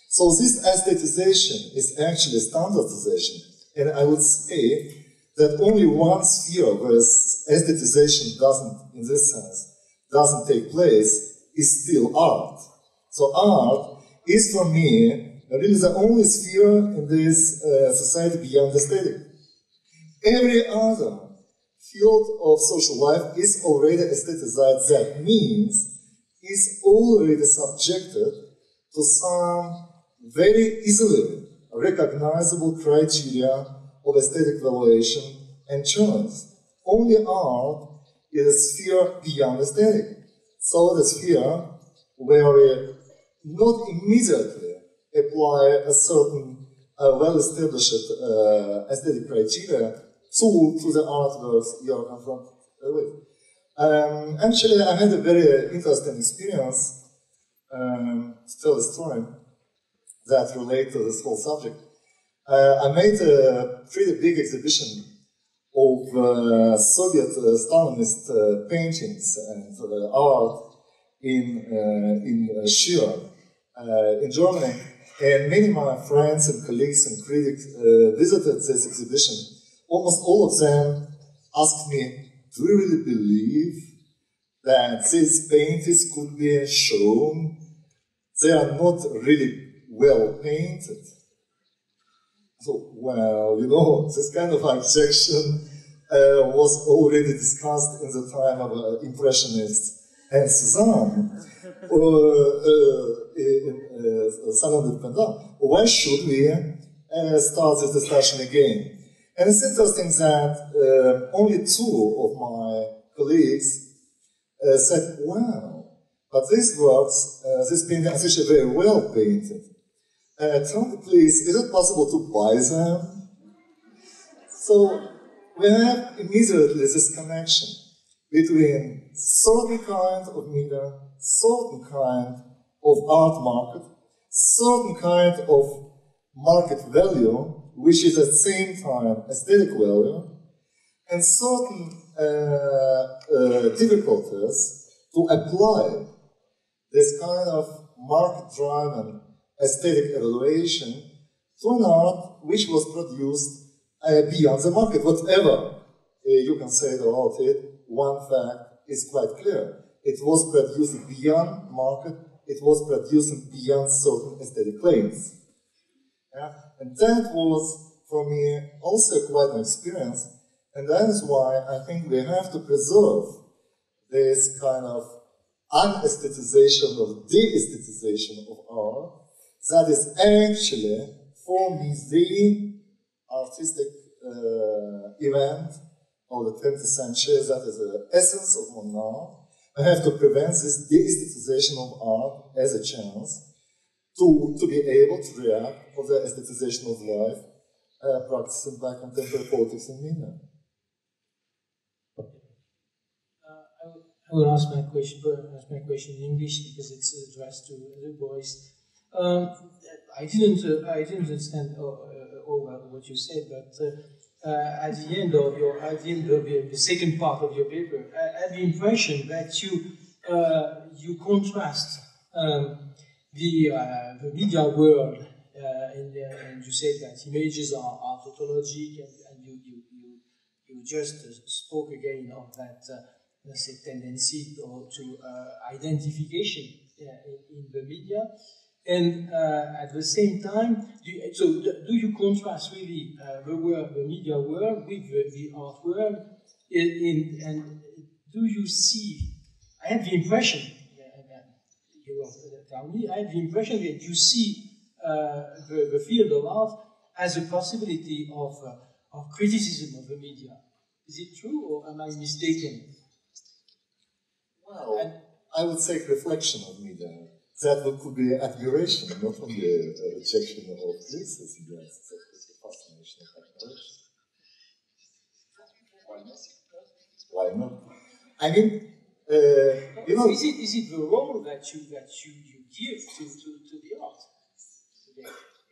So this aestheticization is actually standardization, and I would say that only one sphere where aestheticization doesn't, in this sense, doesn't take place is still art. So art is for me really the only sphere in this uh, society beyond aesthetic. Every other field of social life is already aestheticized. That means is already subjected to some very easily recognizable criteria of aesthetic valuation and choice. Only art is a sphere beyond aesthetic. So the sphere where we not immediately apply a certain uh, well-established uh, aesthetic criteria to, to the artworks you are confronted with. Um, actually, I had a very interesting experience um, to tell a story that relates to this whole subject. Uh, I made a pretty big exhibition of uh, Soviet uh, Stalinist uh, paintings and uh, art in, uh, in uh, in Germany. And many of my friends and colleagues and critics visited this exhibition. Almost all of them asked me, do you really believe that these paintings could be shown? They are not really well painted. So, well, you know, this kind of objection uh, was already discussed in the time of uh, Impressionists and Cézanne, uh, uh, in uh, Salon de Pendant. Why should we uh, start this discussion again? And it's interesting that uh, only two of my colleagues uh, said, wow, but these works, uh, this painting is actually very well painted. Uh, tell me please, is it possible to buy them? So we have immediately this connection between certain kind of media, certain kind of art market, certain kind of market value, which is at the same time aesthetic value, and certain uh, uh, difficulties to apply this kind of market-driven aesthetic evaluation to an art which was produced uh, beyond the market. Whatever uh, you can say about it, one fact is quite clear. It was produced beyond market, it was produced beyond certain aesthetic claims. Yeah? And that was, for me, also quite an experience, and that is why I think we have to preserve this kind of unestheticization or de-aestheticization of art that is actually, for me, the artistic uh, event of the 20th century. That is the essence of modern art. I have to prevent this de-aesthetization of art as a chance to, to be able to react to the aestheticization of life uh, practiced by contemporary politics and media. Uh, I will ask my question, ask my question in English because it's addressed to the boys. Um, I didn't, uh, I didn't understand all, uh, all what you said, but uh, uh, at the end of your, at the end of your, the second part of your paper, I had the impression that you, uh, you contrast um, the, uh, the media world, uh, and, and, you said that images are, are tautologic, and, and you, you, you, you, just spoke again of that uh, let's say tendency to, to identification in, in the media. And uh, at the same time, do you, so do you contrast really uh, the world, the media world with the, the art world? In, in, and do you see? I had the impression, you will tell me, I have the impression that you see uh, the, the field of art as a possibility of, uh, of criticism of the media. Is it true, or am I mistaken? Well, and, I would say reflection of media that could be admiration, not only a rejection of criticism. Yes, it's a fascination of admiration. Why not? Why not? I mean, uh, you know, is it is it the role that you that you, you give to, to, to the art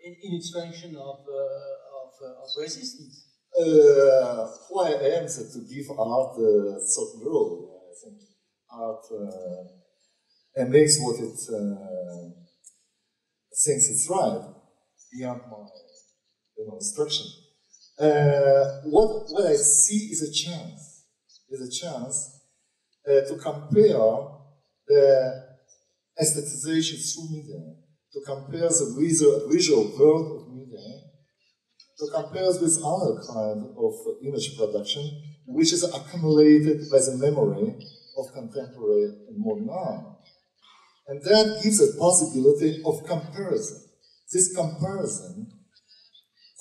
in, in its function of uh, of, uh, of resistance? Uh, who I am to give art a certain role. I think art uh, and makes what it uh, thinks it's right beyond my you know, instruction. Uh, what, what I see is a chance, is a chance uh, to compare the aestheticization through media, to compare the visual, visual world of media, to compare with other kind of image production, which is accumulated by the memory of contemporary and modern art. And that gives a possibility of comparison. This comparison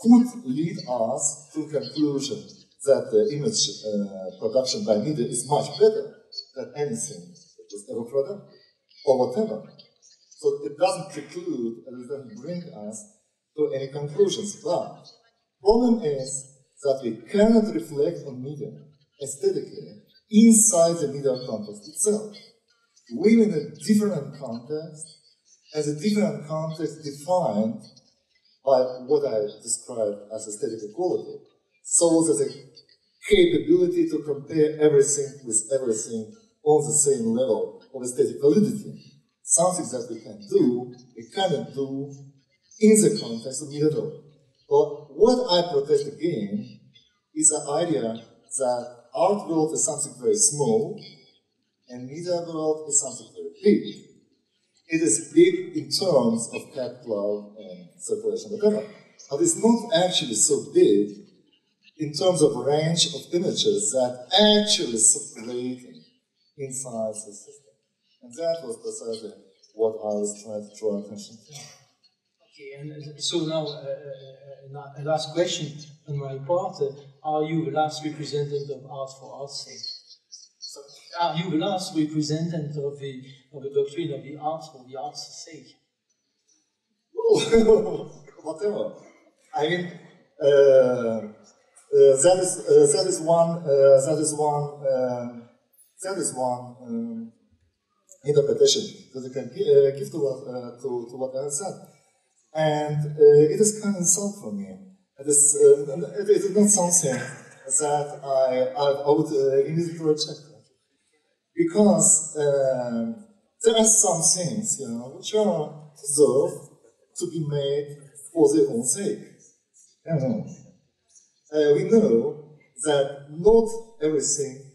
could lead us to conclusion that the image uh, production by media is much better than anything that was ever produced, or whatever. So it doesn't preclude and it doesn't bring us to any conclusions. But problem is that we cannot reflect on media aesthetically inside the media context itself. We in a different context, as a different context defined by what I described as aesthetic equality. So there's a capability to compare everything with everything on the same level of aesthetic validity. Something that we can do, we cannot do in the context of media But what I protest again is the idea that art world is something very small, and media world is something very big. It is big in terms of capital and circulation, of whatever, but it's not actually so big in terms of range of images that actually circulate inside the system. And that was precisely what I was trying to draw attention to. Okay, and so now uh, uh, uh a last question on my part. Uh, are you the last representative of Art for Art's sake? Are you the last representative of the, of the doctrine of the arts for the art's sake? whatever. I mean, uh, uh, that is uh, that is one uh, that is one um, that is one um, interpretation that you can uh, give to what to, to what I said, and it is kind of insult for me. It is, it is not something that I, I would immediately reject because there are some things, you know, which are deserve to be made for their own sake. You know, uh, we know that not everything uh,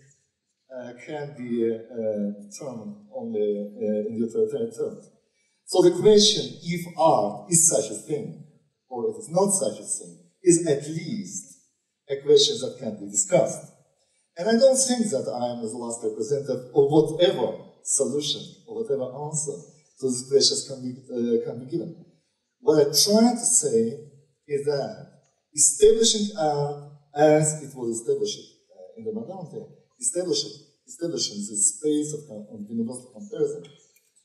can be uh, determined only uh, in authoritarian terms. So the question if art is such a thing, or it is not such a thing, is at least a question that can be discussed. And I don't think that I am the last representative of whatever solution or whatever answer to these questions can be, uh, can be given. What I try to say is that establishing art as it was established uh, in the modernity, establishing, establishing the space of, of universal comparison,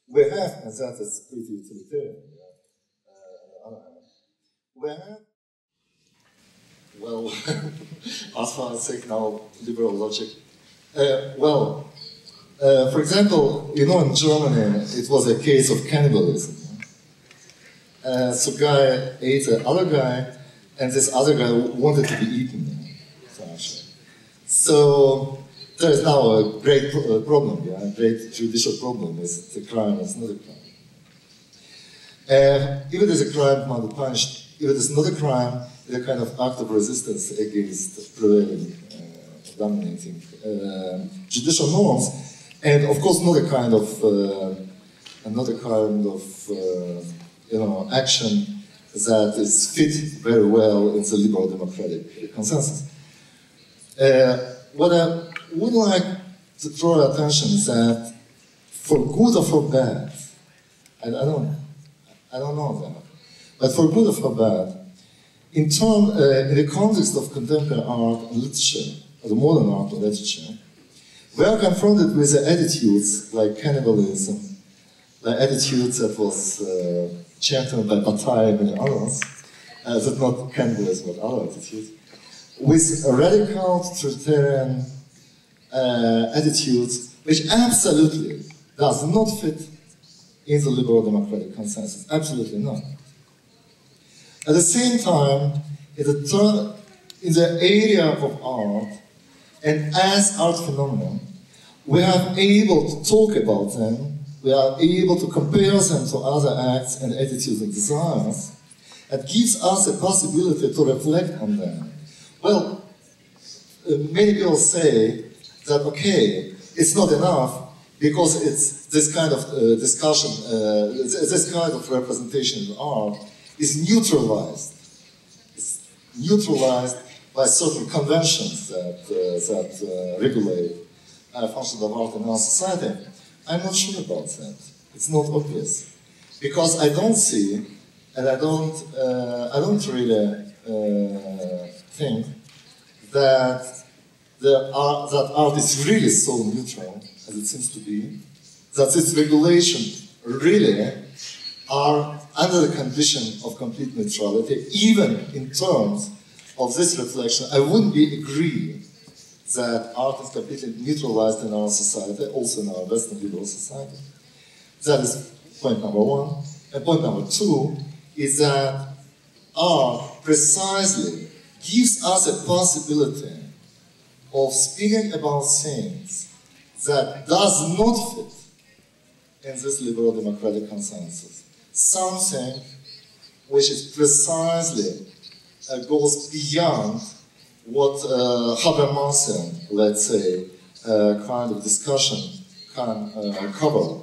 we have, and that is pretty utilitarian, uh, we have well, as far as I take now liberal logic. Uh, well, uh, for example, you know, in Germany, it was a case of cannibalism. Uh, so guy ate another guy, and this other guy wanted to be eaten. So there is now a great pro uh, problem, yeah, a great judicial problem. Is the crime It's not a crime. Uh, if it is a crime, it must be punished. If it is not a crime, it's a kind of act of resistance against prevailing, uh, dominating uh, judicial norms, and of course not a kind of uh, not a kind of you know, action that is fit very well in the liberal democratic consensus. Uh, what I would like to draw attention that for good or for bad, I, I don't, I don't know that, but for good or for bad, in, term, uh, in the context of contemporary art and literature, or the modern art and literature, we are confronted with attitudes like cannibalism, the attitudes that was uh, championed by Bataille and others, uh, that not cannibalism but other attitudes, with radical totalitarian uh, attitudes which absolutely does not fit in the liberal democratic consensus. Absolutely not. At the same time, in the, in the area of art, and as art phenomena, we are able to talk about them, we are able to compare them to other acts and attitudes and desires, and gives us a possibility to reflect on them. Well, uh, many people say that, okay, it's not enough because it's this kind of uh, discussion, uh, this kind of representation in art is neutralized. It's neutralized by certain conventions that, uh, that uh, regulate uh, functions of art in our society. I'm not sure about that. It's not obvious. Because I don't see, and I don't, uh, I don't really uh, think that, that art is really so neutral as it seems to be, that its regulation really are under the condition of complete neutrality, even in terms of this reflection, I wouldn't be agree that art is completely neutralized in our society, also in our Western liberal society. That is point number one. And point number two is that art precisely gives us a possibility of speaking about things that does not fit in this liberal democratic consensus. Something which is precisely uh, goes beyond what uh, Habermasian, let's say, uh, kind of discussion can uh, cover.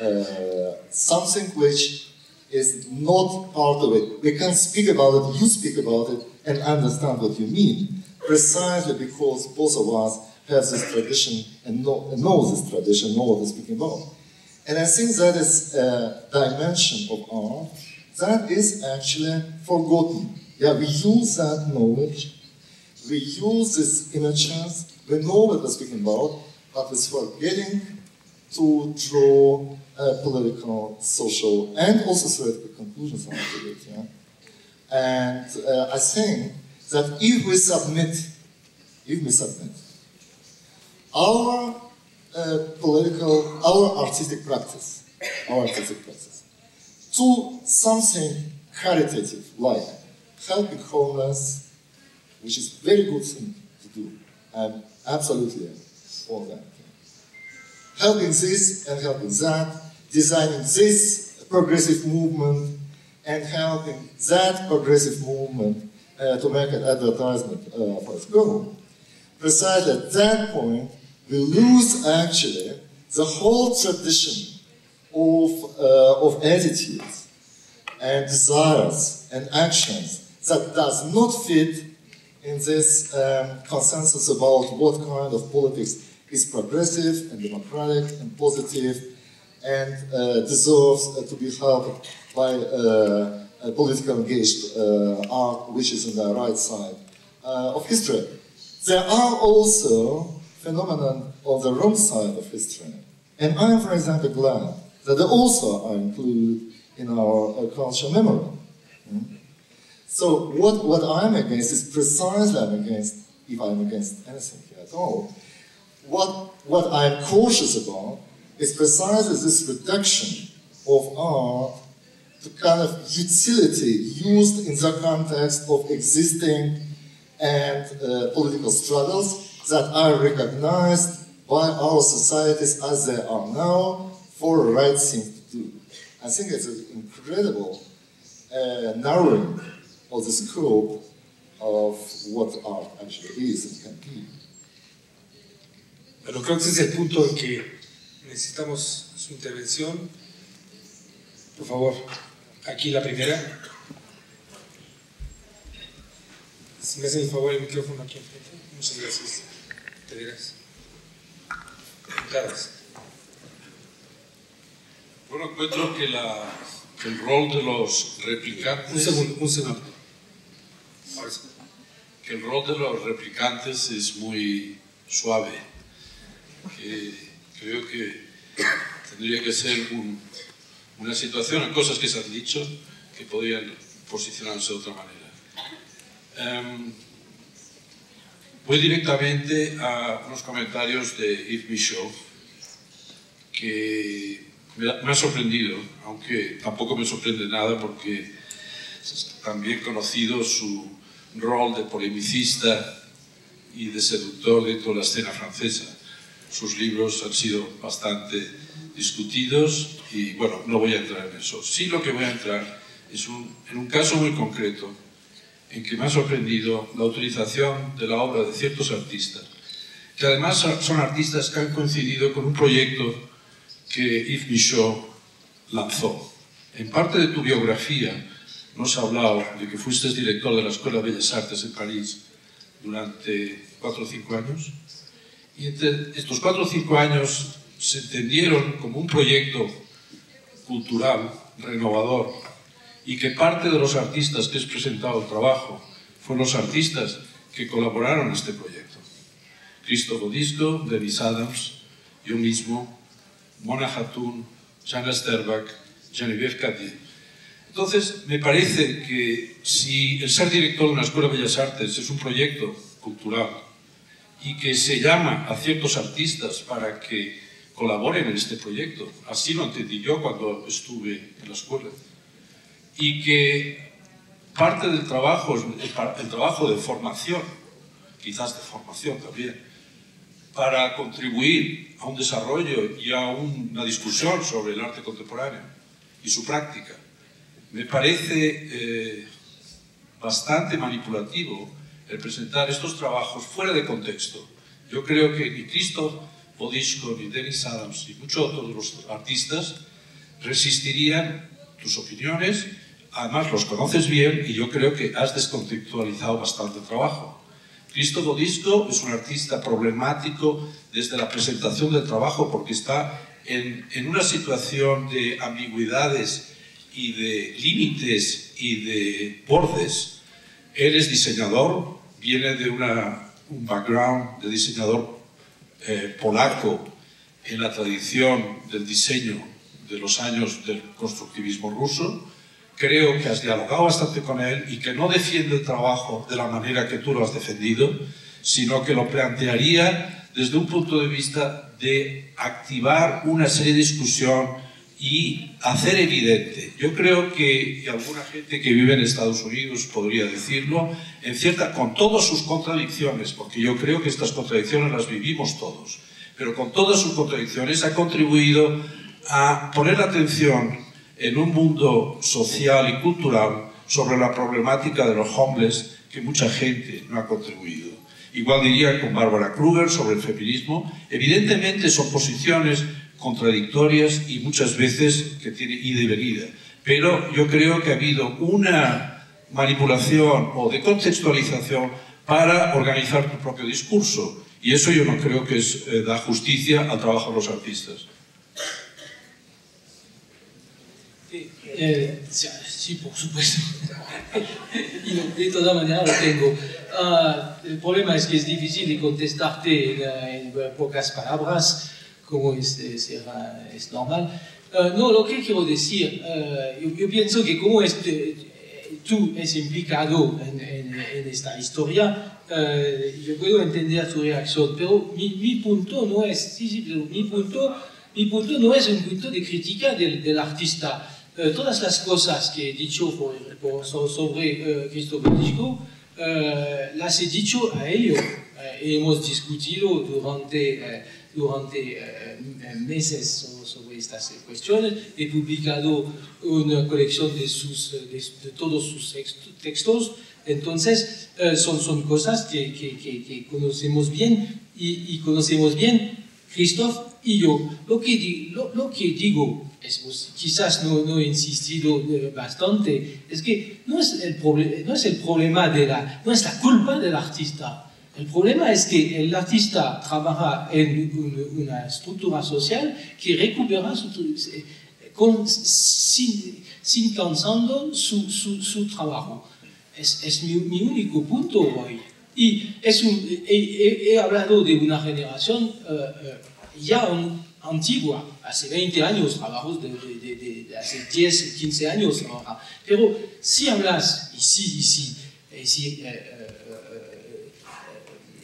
Uh, something which is not part of it. We can speak about it, you speak about it, and understand what you mean, precisely because both of us have this tradition and know, know this tradition, know what we're speaking about. And I think that is a dimension of art that is actually forgotten. Yeah, we use that knowledge, we use these images, we know what we're speaking about, but we're forgetting to draw uh, political, social, and also theoretical conclusions out of it. Yeah? And uh, I think that if we submit, if we submit our uh, political, our artistic practice, our artistic practice, to something caritative like helping homeless, which is very good thing to do. I'm absolutely for that. Helping this and helping that, designing this progressive movement and helping that progressive movement uh, to make an advertisement uh, for its goal. Precisely at that point, we lose actually the whole tradition of, uh, of attitudes and desires and actions that does not fit in this um, consensus about what kind of politics is progressive and democratic and positive and uh, deserves uh, to be helped by uh, politically engaged uh, art which is on the right side uh, of history. There are also phenomena on the wrong side of history. And I am, for example, glad that they also are included in our uh, cultural memory. Mm? So what, what I'm against is precisely I'm against, if I'm against anything here at all, what, what I'm cautious about is precisely this reduction of art to kind of utility used in the context of existing and uh, political struggles that are recognized by our societies as they are now for the right thing to do. I think it's an incredible uh, narrowing of the scope of what art actually is and can be. Bueno, creo que ese es el punto en que necesitamos su intervención. Por favor. Aquí la primera. Si me hacen el favor el micrófono aquí enfrente. Muchas gracias. Te dirás. Gracias. Bueno, encuentro que, la, el rol de los replicantes... Un segundo, un segundo. Sí. Que el rol de los replicantes es muy suave. Que creo que tendría que ser un- una situación, cosas que se han dicho que podrían posicionarse de otra manera. Em, voy directamente a unos comentarios de Yves Michaud que me ha, sorprendido, aunque tampoco me sorprende nada porque también conocido su rol de polemicista y de seductor dentro de la escena francesa. Sus libros han sido bastante discutidos y bueno, no voy a entrar en eso. Sí lo que voy a entrar es en un caso muy concreto en que me ha sorprendido la utilización de la obra de ciertos artistas, que además son son artistas que han coincidido con un proyecto que Yves Michaud lanzó. En parte de tu biografía nos ha hablado de que fuiste director de la Escuela de Bellas Artes en París durante cuatro o cinco años. Y entre estos cuatro o cinco años se entendieron como un proyecto cultural, renovador, y que parte de los artistas que has presentado el trabajo fueron los artistas que colaboraron en este proyecto. Christoph Disco, Dennis Adams, yo mismo, Mona Hatoun, Jana Sterbach, Geneviève Cadier. Entonces, me parece que si el ser director de una escuela de bellas artes es un proyecto cultural y que se llama a ciertos artistas para que colaboren en este proyecto, así lo entendí yo cuando estuve en la escuela, y que parte del trabajo el, pa- el trabajo de formación, quizás de formación también, para contribuir a un desarrollo y a una discusión sobre el arte contemporáneo y su práctica. Me parece eh, bastante manipulativo el presentar estos trabajos fuera de contexto. Yo creo que ni Christoph Bodisco, ni Dennis Adams, ni muchos otros los artistas resistirían tus opiniones. Además, los conoces bien y yo creo que has descontextualizado bastante trabajo. Cristo Bodisco es un artista problemático desde la presentación del trabajo porque está en, una situación de ambigüedades y de límites y de bordes. Él es diseñador, viene de un background de diseñador eh, polaco en la tradición del diseño de los años del constructivismo ruso. Creo que has dialogado bastante con él y que no defiende el trabajo de la manera que tú lo has defendido, sino que lo plantearía desde un punto de vista de activar una serie de discusión y hacer evidente. Yo creo que alguna gente que vive en Estados Unidos podría decirlo, en cierta, con todas sus contradicciones, porque yo creo que estas contradicciones las vivimos todos, pero con todas sus contradicciones ha contribuido a poner atención en un mundo social y cultural sobre la problemática de los homeless que mucha gente no ha contribuido. Igual diría con Bárbara Kruger sobre el feminismo. Evidentemente son posiciones contradictorias y muchas veces que tiene ida y venida. Pero yo creo que ha habido una manipulación o de contextualización para organizar tu propio discurso. Y eso yo no creo que es, eh, da justicia al trabajo de los artistas. Eh, eh, sí, por supuesto. y de todas maneras lo tengo. Uh, el problema es que es difícil de contestarte en, en pocas palabras. Es, es normal? Ah, no, lo que quiero decir, ah, yo, yo, pienso que como este, tú es implicado en, en, en esta historia, uh, yo puedo entender tu reacción, pero mi, mi punto no es, sí, sí, pero mi punto, mi punto no es un punto de del artista. Uh, todas las cosas que he dicho por, por, sobre uh, Christopher Disco, las he dicho a ellos. hemos discutido durante, durante meses sobre estas cuestiones. He publicado una colección de, todos sus textos. Entonces, son, cosas que, conocemos bien y, y, conocemos bien Christoph y yo. Lo que, digo es, quizás no, he insistido eh, bastante, es que no es, el problema no es la culpa del artista. El problema es que el artista trabaja en una estructura social que recupera su, con, sin, sin cansando su, su, su trabajo. Es, es mi, mi, único punto hoy. Y es un, he, hablado de una generación uh, ya un, antigua, hace 20 años trabajo, de, de, hace 10, 15 años ahora. Pero si hablas y si, y si,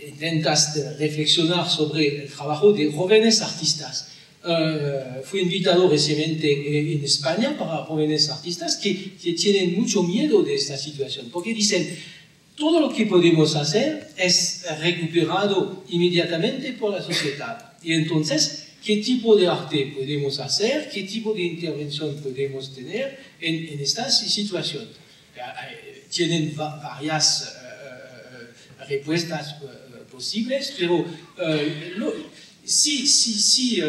intentas reflexionar sobre el trabajo de jóvenes artistas, Uh, fui invitado recientemente en España para jóvenes artistas que, tienen mucho miedo de esta situación, porque dicen, todo lo que podemos hacer es recuperado inmediatamente por la sociedad. Y entonces, ¿qué tipo de arte podemos hacer? ¿Qué tipo de intervención podemos tener en, en esta situación? Uh, tienen varias respuestas posibles, pero lo, si, si, si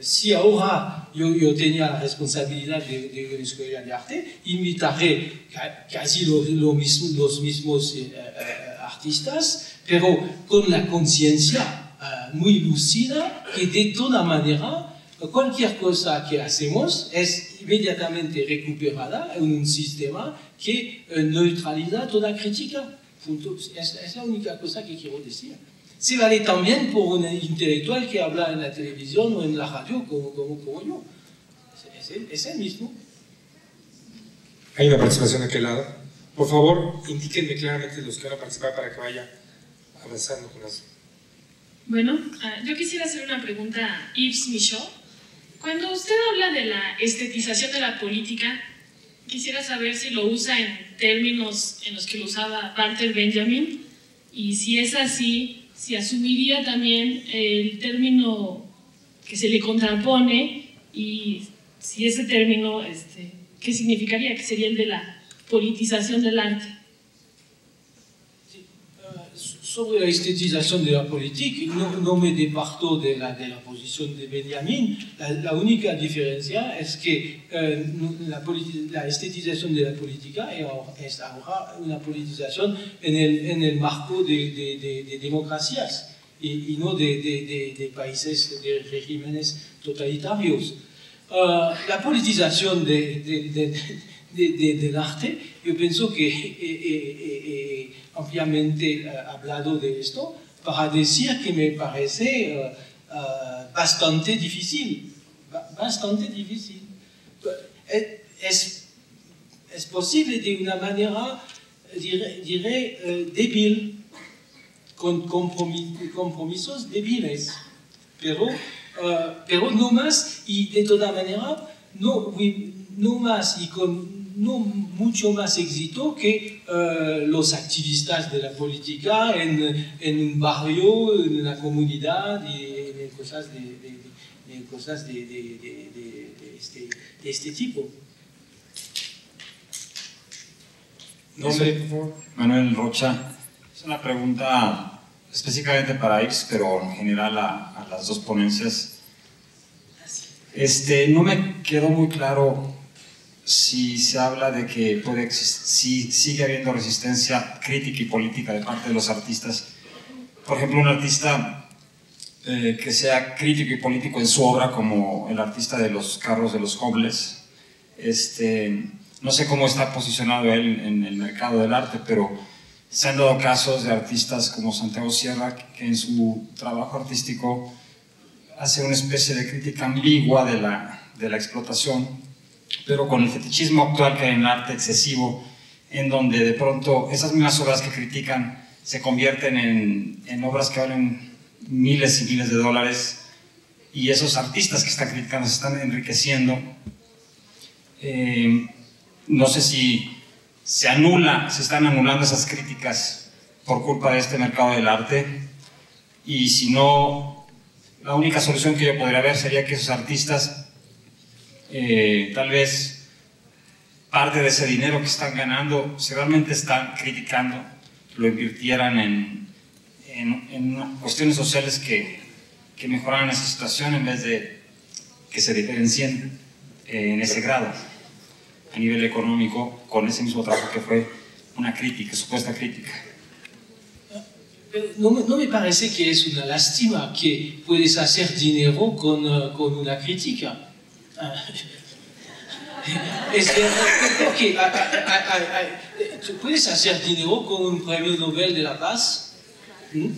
si ahora yo, yo, tenía la responsabilidad de, de, una escuela de arte, invitaré casi lo, lo mismo, los mismos eh, eh, artistas, pero con la conciencia uh, muy lucida que de toda manera cualquier cosa que hacemos es inmediatamente recuperada en un sistema que neutraliza toda crítica. Punto. Es, es la única cosa que quiero decir se vale también por un intelectual que habla en la televisión o en la radio como, como, como yo. Es el, es el, mismo. Hay una participación de aquel lado. Por favor, indíquenme claramente los que van a participar para que vaya avanzando con las... Bueno, uh, yo quisiera hacer una pregunta a Yves Michaud. Cuando usted habla de la estetización de la política, quisiera saber si lo usa en términos en los que lo usaba Walter Benjamin y si es así, si asumiría también el término que se le contrapone y si ese término, este, ¿qué significaría? Que sería el de la politización del arte. Sobre la estetización de la política, no, me departo de la, de la, posición de Benjamin. La, la única diferencia es que eh, la, la, estetización de la política es ahora una politización en el, en el marco de, de, de democracias y, no de, países, de regímenes totalitarios. Uh, la politización del dell'arte, io penso che è, è, è ampiamente parlato di questo, per dire che mi pare eh, abbastanza difficile, abbastanza difficile. È, è possibile di una maniera, direi, dire, eh, debile, con compromis, compromissos debiles, però, eh, però nomás, e di tutta maniera, no, oui, nomás, e con no mucho más éxito que uh, los activistas de la política en, en, un barrio, en una comunidad y en cosas de, de, de cosas de, este, de este tipo. Nombre, Manuel Rocha. Es una pregunta específicamente para X, pero en general a, a las dos ponencias. Este, no me quedó muy claro si se habla de que puede si sigue habiendo resistencia crítica y política de parte de los artistas. Por ejemplo, un artista eh, que sea crítico y político en su obra, como el artista de los carros de los homeless. Este, no sé cómo está posicionado él en el mercado del arte, pero se han dado casos de artistas como Santiago Sierra, que en su trabajo artístico hace una especie de crítica ambigua de la, de la explotación pero con el fetichismo actual que hay en el arte excesivo, en donde de pronto esas mismas obras que critican se convierten en, en obras que valen miles y miles de dólares y esos artistas que están criticando se están enriqueciendo. Eh, no sé si se anula, se están anulando esas críticas por culpa de este mercado del arte y si no, la única solución que yo podría ver sería que esos artistas eh, tal vez parte de ese dinero que están ganando, si realmente están criticando, lo invirtieran en, en, cuestiones sociales que, que mejoraran esa situación en vez de que se diferencien eh, en ese grado, a nivel económico, con ese mismo trabajo que fue una crítica, supuesta crítica. Pero no, no me parece que es una lástima que puedes hacer dinero con, eh, con una crítica. Ah, Es que, tú puedes hacer dinero con un premio Nobel de la Paz. ¿m?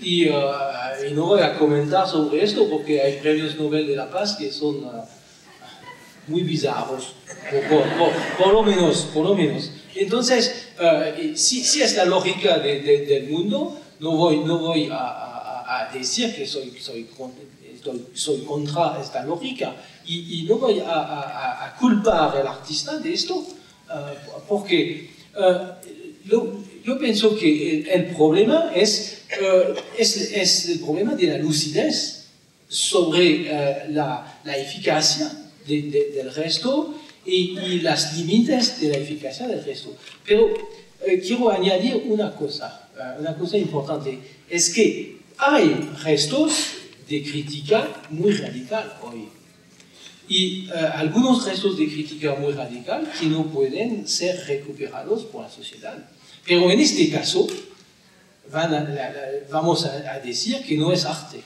Y, ah, y no voy a comentar sobre esto porque hay premios Nobel de la Paz que son ah, muy bizarros, por, por- por- lo menos, por lo menos. Entonces, eh, si, si es la lógica de- de- del mundo, no voy, no voy a, a- a decir que soy, soy, estoy- soy contra esta lógica y, y no voy a, a- a culpar al de esto, eh, porque eh, lo- que el, el problema es, problema de la lucidez sobre eh, la, la eficacia de- de- del resto y, de la eficacia del resto. Pero eh, quiero añadir una cosa, eh, una cosa importante, es que hay restos de crítica muy radical hoy? Y eh, algunos restos de crítica muy radical que no pueden ser recuperados por la sociedad. Pero en este caso, vamos a, decir que no es arte,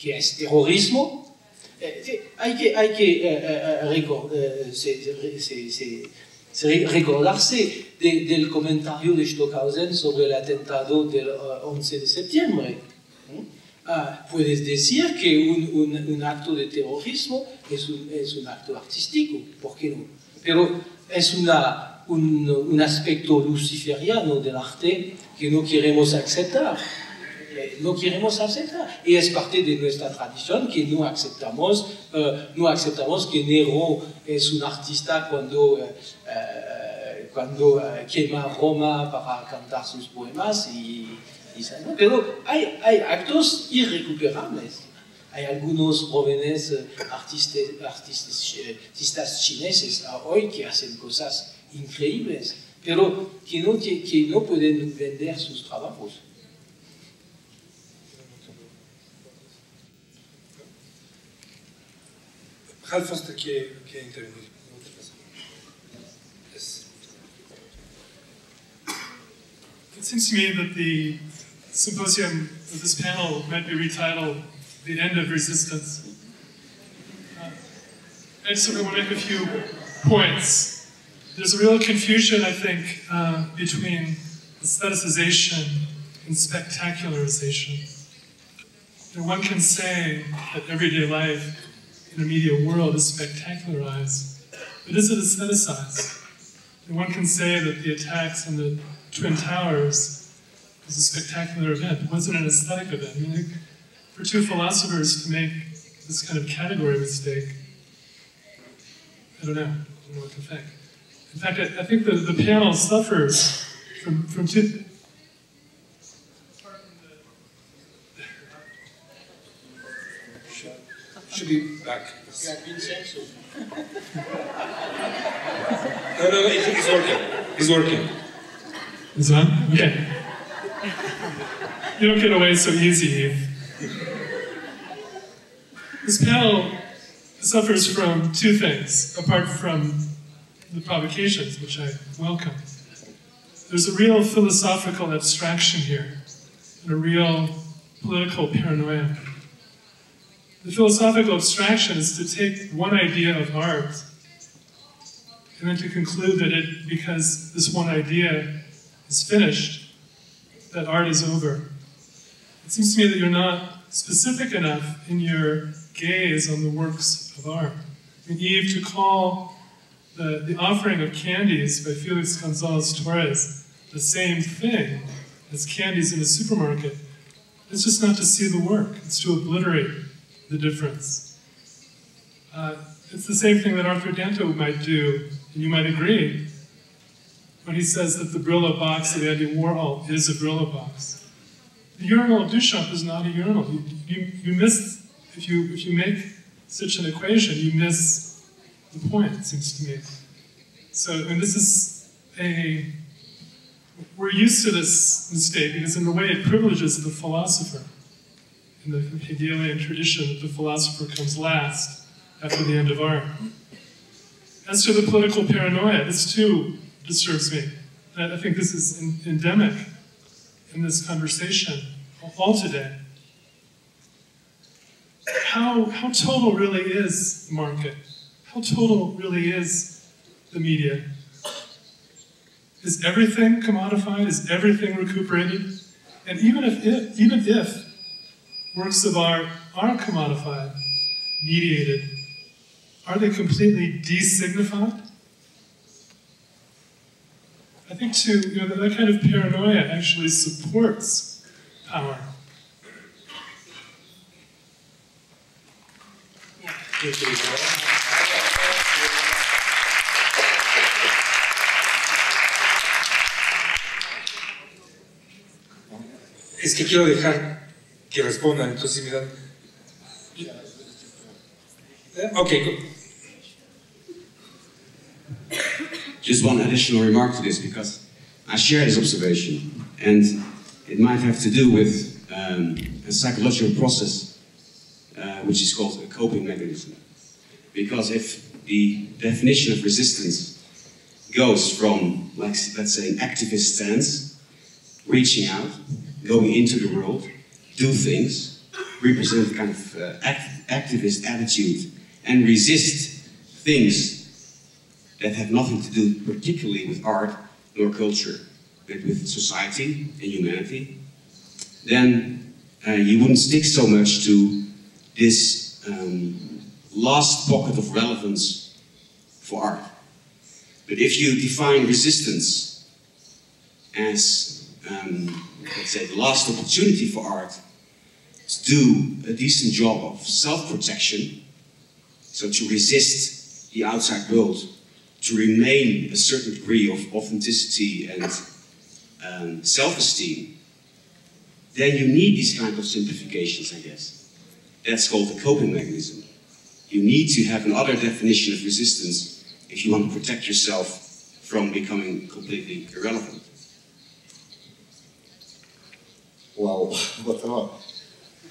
que es terrorismo. Eh, hay que, hay que eh, eh, recor- eh, se- se- se- se- se- recordarse de- del comentario de Stockhausen sobre el atentado del eh, 11 de septiembre. Ah, puedes decir que un, acto de terrorismo es un, acto artístico, ¿por qué no? Pero es un, aspecto luciferiano del arte que no queremos aceptar. Eh, No queremos aceptar. Y es parte de nuestra tradición que no aceptamos, eh, no aceptamos que Nero es un artista cuando, eh, cuando quema Roma para cantar sus poemas ¿no? Pero hay, hay actos irrecuperables. Hay algunos jóvenes eh, artistas, artistas, eh, artistas chineses hoy que hacen cosas increíbles, pero que no, que, que no pueden vender sus trabajos. Hal Foster quiere, quiere intervenir. Yes. It seems to me that the symposium this panel might be retitled The End of Resistance. Uh, I just want to make a few points. There's a real confusion, I think, uh, between aestheticization and spectacularization. One can say that everyday life in a media world is spectacularized, but is it aestheticized? And one can say that the attacks on the Twin Towers was a spectacular event. It wasn't an aesthetic event. I mean, like, for two philosophers to make this kind of category mistake, I don't know. I don't know what to think. In fact, I, I think the, the panel suffers from, from two. Should be back. No, no, no, it- it's working. It's working. Is on? Okay. You don't get away so easy, This panel suffers from two things, apart from the provocations, which I welcome. There's a real philosophical abstraction here, and a real political paranoia. The philosophical abstraction is to take one idea of art and then to conclude that it, because this one idea is finished, that art is over. It seems to me that you're not specific enough in your gaze on the works of art. I mean, Yves, to call the, the offering of candies by Felix Gonzalez Torres the same thing as candies in a supermarket, it's just not to see the work, it's to obliterate the difference. Uh, it's the same thing that Arthur Danto might do, and you might agree, when he says that the Brillo box of Andy Warhol is a Brillo box. The urinal of Duchamp is not a urinal. You, you, you miss, if you, if you make such an equation, you miss the point, it seems to me. So, and this is a, we're used to this mistake because in a way it privileges the philosopher. In the Hegelian tradition, the philosopher comes last after the end of art. As to the political paranoia, this too disturbs me. I think this is endemic in this conversation all today. How, how total really is the market? How total really is the media? Is everything commodified? Is everything recuperated? And even if, it, even if works of art are commodified, mediated, are they completely designified? I think too, you know, that, that kind of paranoia actually supports power. Es que quiero dejar que respondan, entonces me dan. Eh, okay. Just one additional remark to this, because I share this observation, and it might have to do with um, a psychological process uh, which is called a coping mechanism. Because if the definition of resistance goes from, like, let's say, an activist stance, reaching out, going into the world, do things, represent a kind of uh, act activist attitude, and resist things that have nothing to do particularly with art nor culture, but with society and humanity, then uh, you wouldn't stick so much to this um, last pocket of relevance for art. But if you define resistance as, um, let's say, the last opportunity for art to do a decent job of self-protection, so to resist the outside world to remain a certain degree of authenticity and um, self-esteem, then you need these kind of simplifications, I guess. That's called the coping mechanism. You need to have another definition of resistance if you want to protect yourself from becoming completely irrelevant. Well, whatever.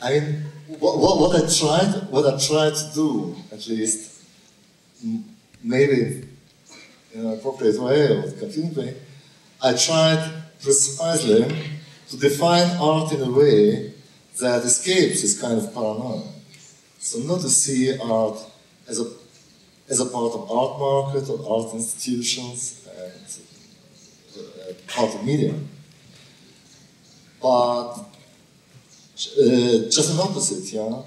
I mean, what, what, what I tried, what I tried to do, at least, maybe in an appropriate way I tried precisely to define art in a way that escapes this kind of paranoia. So not to see art as a, as a part of art market or art institutions and uh, part of media, but uh, just an opposite, yeah?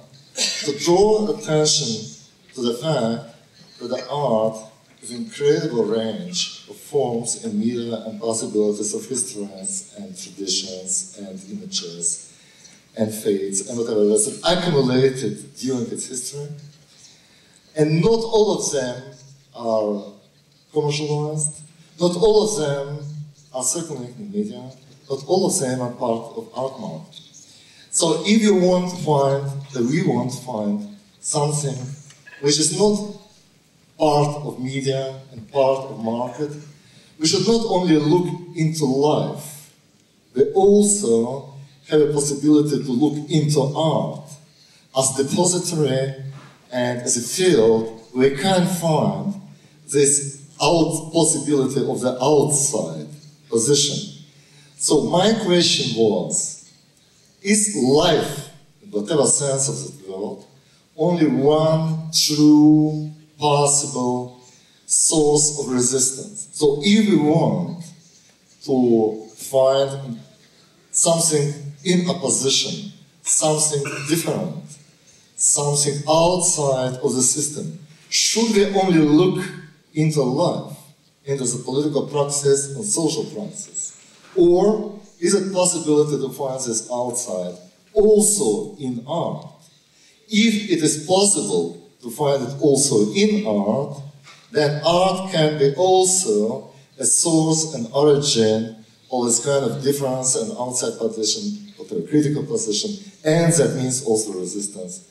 To draw attention to the fact that the art with incredible range of forms and media and possibilities of histories and traditions and images and fates and whatever else that accumulated during its history. And not all of them are commercialized, not all of them are circulating in media, not all of them are part of art market. So if you want to find, that we want to find something which is not part of media and part of market, we should not only look into life, we also have a possibility to look into art as depository and as a field we can find this out possibility of the outside position. So my question was, is life, in whatever sense of the word, only one true possible source of resistance. So if we want to find something in opposition, something different, something outside of the system, should we only look into life, into the political process and social process? Or is it possibility to find this outside also in art? If it is possible to find it also in art, then art can be also a source and origin of this kind of difference and outside position, of critical position, and that means also resistance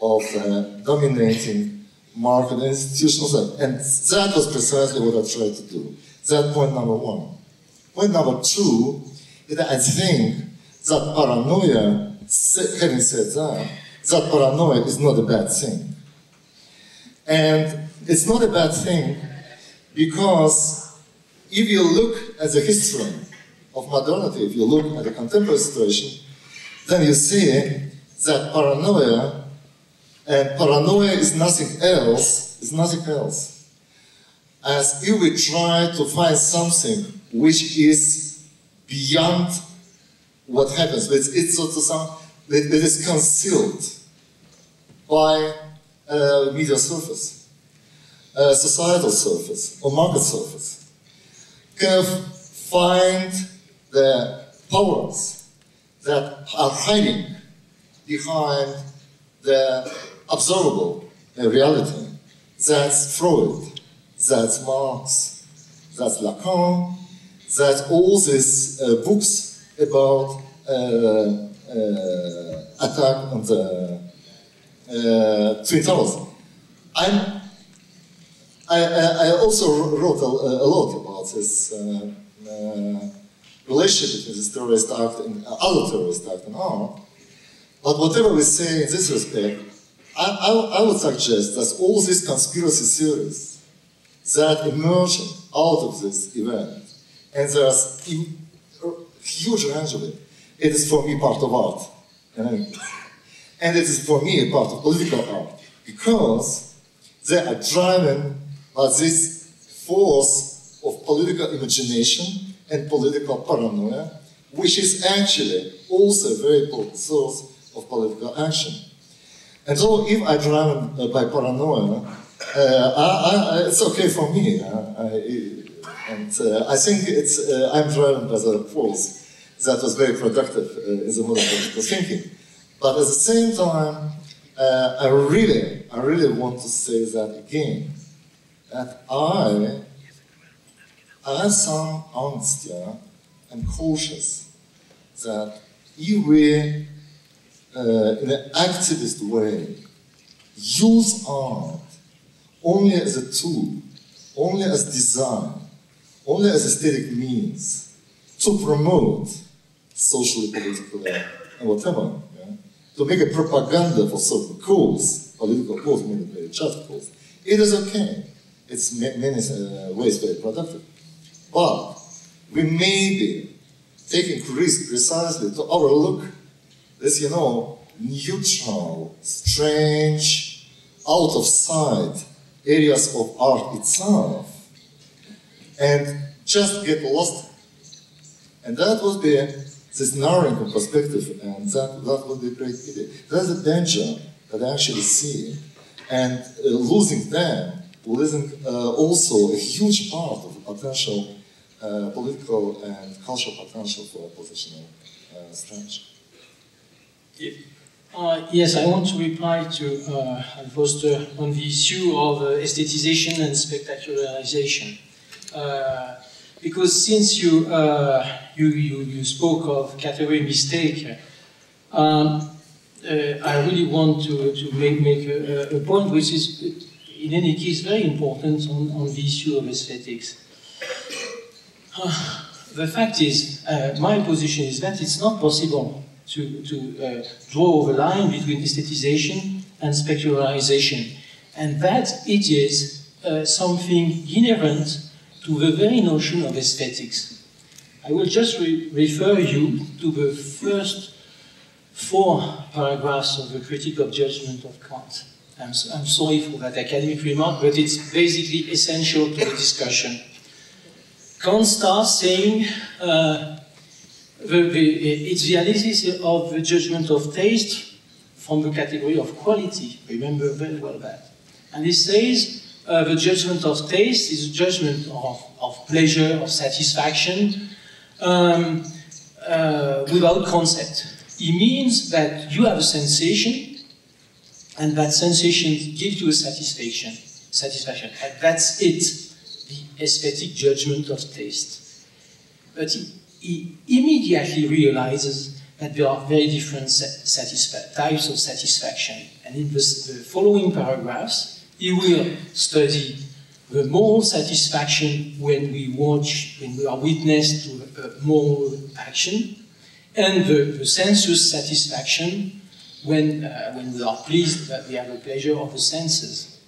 of uh, dominating market institutions. And that was precisely what I tried to do. That point number one. Point number two is that I think that paranoia, having said that, that paranoia is not a bad thing. And it's not a bad thing because if you look at the history of modernity, if you look at the contemporary situation, then you see that paranoia, and paranoia is nothing else, is nothing else, as if we try to find something which is beyond what happens, but it's of some, it is concealed by uh, media surface, uh, societal surface, or market surface. can find the powers that are hiding behind the observable reality. That's Freud, that's Marx, that's Lacan, that all these uh, books about uh, uh, attack on the uh, Twin Towers. I'm, I, I also wrote a, a lot about this uh, uh, relationship between this terrorist act and other terrorist act and art. But whatever we say in this respect, I, I, I would suggest that all these conspiracy theories that emerge out of this event, and there's a huge range of it, it is for me part of art. And it is for me a part of political art because they are driven by this force of political imagination and political paranoia, which is actually also a very important source of political action. And so if I driven uh, by paranoia, uh, I, I, it's okay for me. I, and uh, I think it's, uh, I'm driven by the force that was very productive uh, in the modern political thinking. But at the same time, uh, I really, I really want to say that again, that I, I some honesty and cautious that if we, uh, in an activist way, use art only as a tool, only as design, only as aesthetic means to promote socially, politically, and whatever, yeah? To make a propaganda for certain cause, political cause, military just cause. It is okay. It's many uh, ways very productive. But we may be taking risk precisely to overlook this, you know, neutral, strange, out of sight areas of art itself and just get lost. And that would be this narrowing of perspective, and that, that would be a great pity. That's a danger that I actually see. And uh, losing them, losing uh, also a huge part of the potential uh, political and cultural potential for oppositional uh, strategy. Uh, yes, I want to reply to uh, Foster on the issue of uh, aesthetization and spectacularization. Uh, because since you, uh, you, you, you, spoke of category mistake, um, uh, I really want to, to make, make a, a, point which is, in any case, very important on, on the issue of aesthetics. the fact is, my position is that it's not possible to, to uh, draw a line between aesthetization and spectacularization, and that it is uh, something inherent to the very notion of aesthetics. I will just re refer you to the first four paragraphs of the Critique of Judgment of Kant. I'm, I'm sorry for that academic remark, but it's basically essential to the discussion. Kant starts saying, uh, the, the, it's the analysis of the judgment of taste from the category of quality. Remember very well that. And he says uh, the judgment of taste is a judgment of, of pleasure, of satisfaction, um, uh, without concept. It means that you have a sensation, and that sensation gives you a satisfaction. Satisfaction, and that's it. The aesthetic judgment of taste. But he, he immediately realizes that there are very different types of satisfaction. And in the, the following paragraphs, he will study the moral satisfaction when we watch, when we are witness to a moral action, and the, the sensuous satisfaction when, uh, when we are pleased that we have the pleasure of the senses.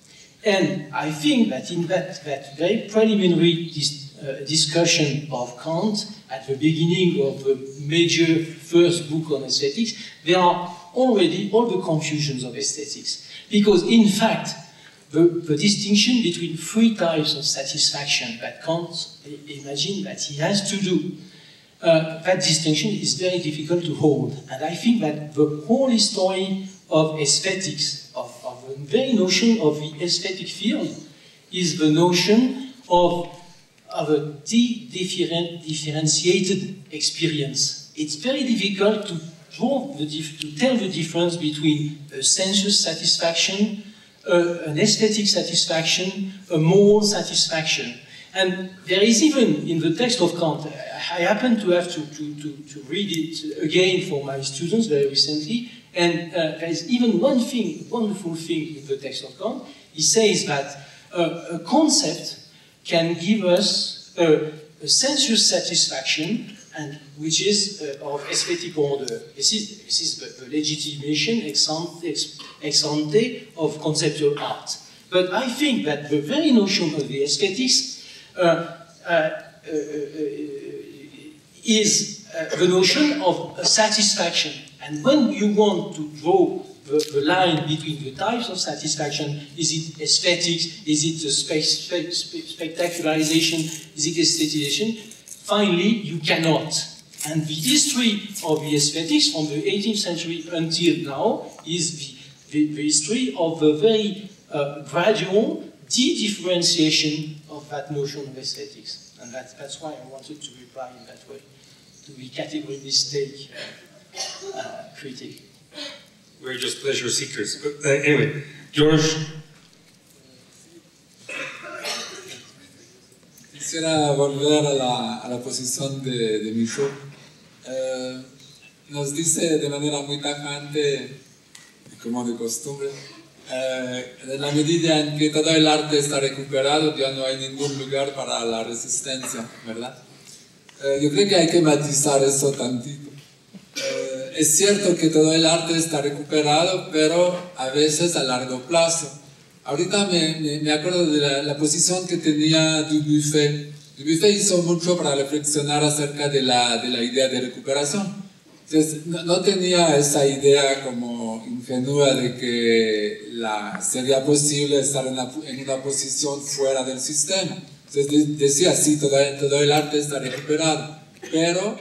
And I think that in that, that very preliminary dis, uh, discussion of Kant at the beginning of the major first book on aesthetics, there are already all the confusions of aesthetics. Because in fact, the, the distinction between three types of satisfaction that Kant imagined that he has to do, uh, that distinction is very difficult to hold. And I think that the whole history of aesthetics, of, of the very notion of the aesthetic field, is the notion of, of a de different, differentiated experience. It's very difficult to draw the to tell the difference between a sensuous satisfaction, an aesthetic satisfaction, a moral satisfaction. And there is even in the text of Kant, I happen to have to, to, to, to read it again for my students very recently, and uh, there is even one thing, wonderful thing in the text of Kant. He says that uh, a concept can give us a, a sensuous satisfaction and which is uh, of aesthetic order. This is, this is the, legitimation ex ante, ex, ante of conceptual art. But I think that the very notion of the aesthetics uh, uh, uh, is the notion of satisfaction. And when you want to draw the, the, line between the types of satisfaction, is it aesthetics, is it spe spe spectacularization, is it aestheticization, finally you cannot. And the history of the aesthetics from the 18th century until now is the, the, the history of the very uh, gradual de-differentiation of that notion of aesthetics. And that, that's why I wanted to reply in that way to the category mistake uh, critic. We're just pleasure seekers. But uh, anyway, George. Quisiera volver a la, a la posición de, de Michaud. Eh, nos dice de manera muy tajante, como de costumbre, eh, en la medida en que todo el arte está recuperado, ya no hay ningún lugar para la resistencia, ¿verdad? Eh, yo creo que hay que matizar eso tantito. Eh, es cierto que todo el arte está recuperado, pero a veces a largo plazo. Ahorita me, me, acuerdo de la, la, posición que tenía Dubuffet. Dubuffet hizo mucho para reflexionar acerca de la, de la idea de recuperación. Entonces, no, no, tenía esa idea como ingenua de que la, sería posible estar en una, en una posición fuera del sistema. Entonces decía, sí, todo, todo el arte está recuperado, pero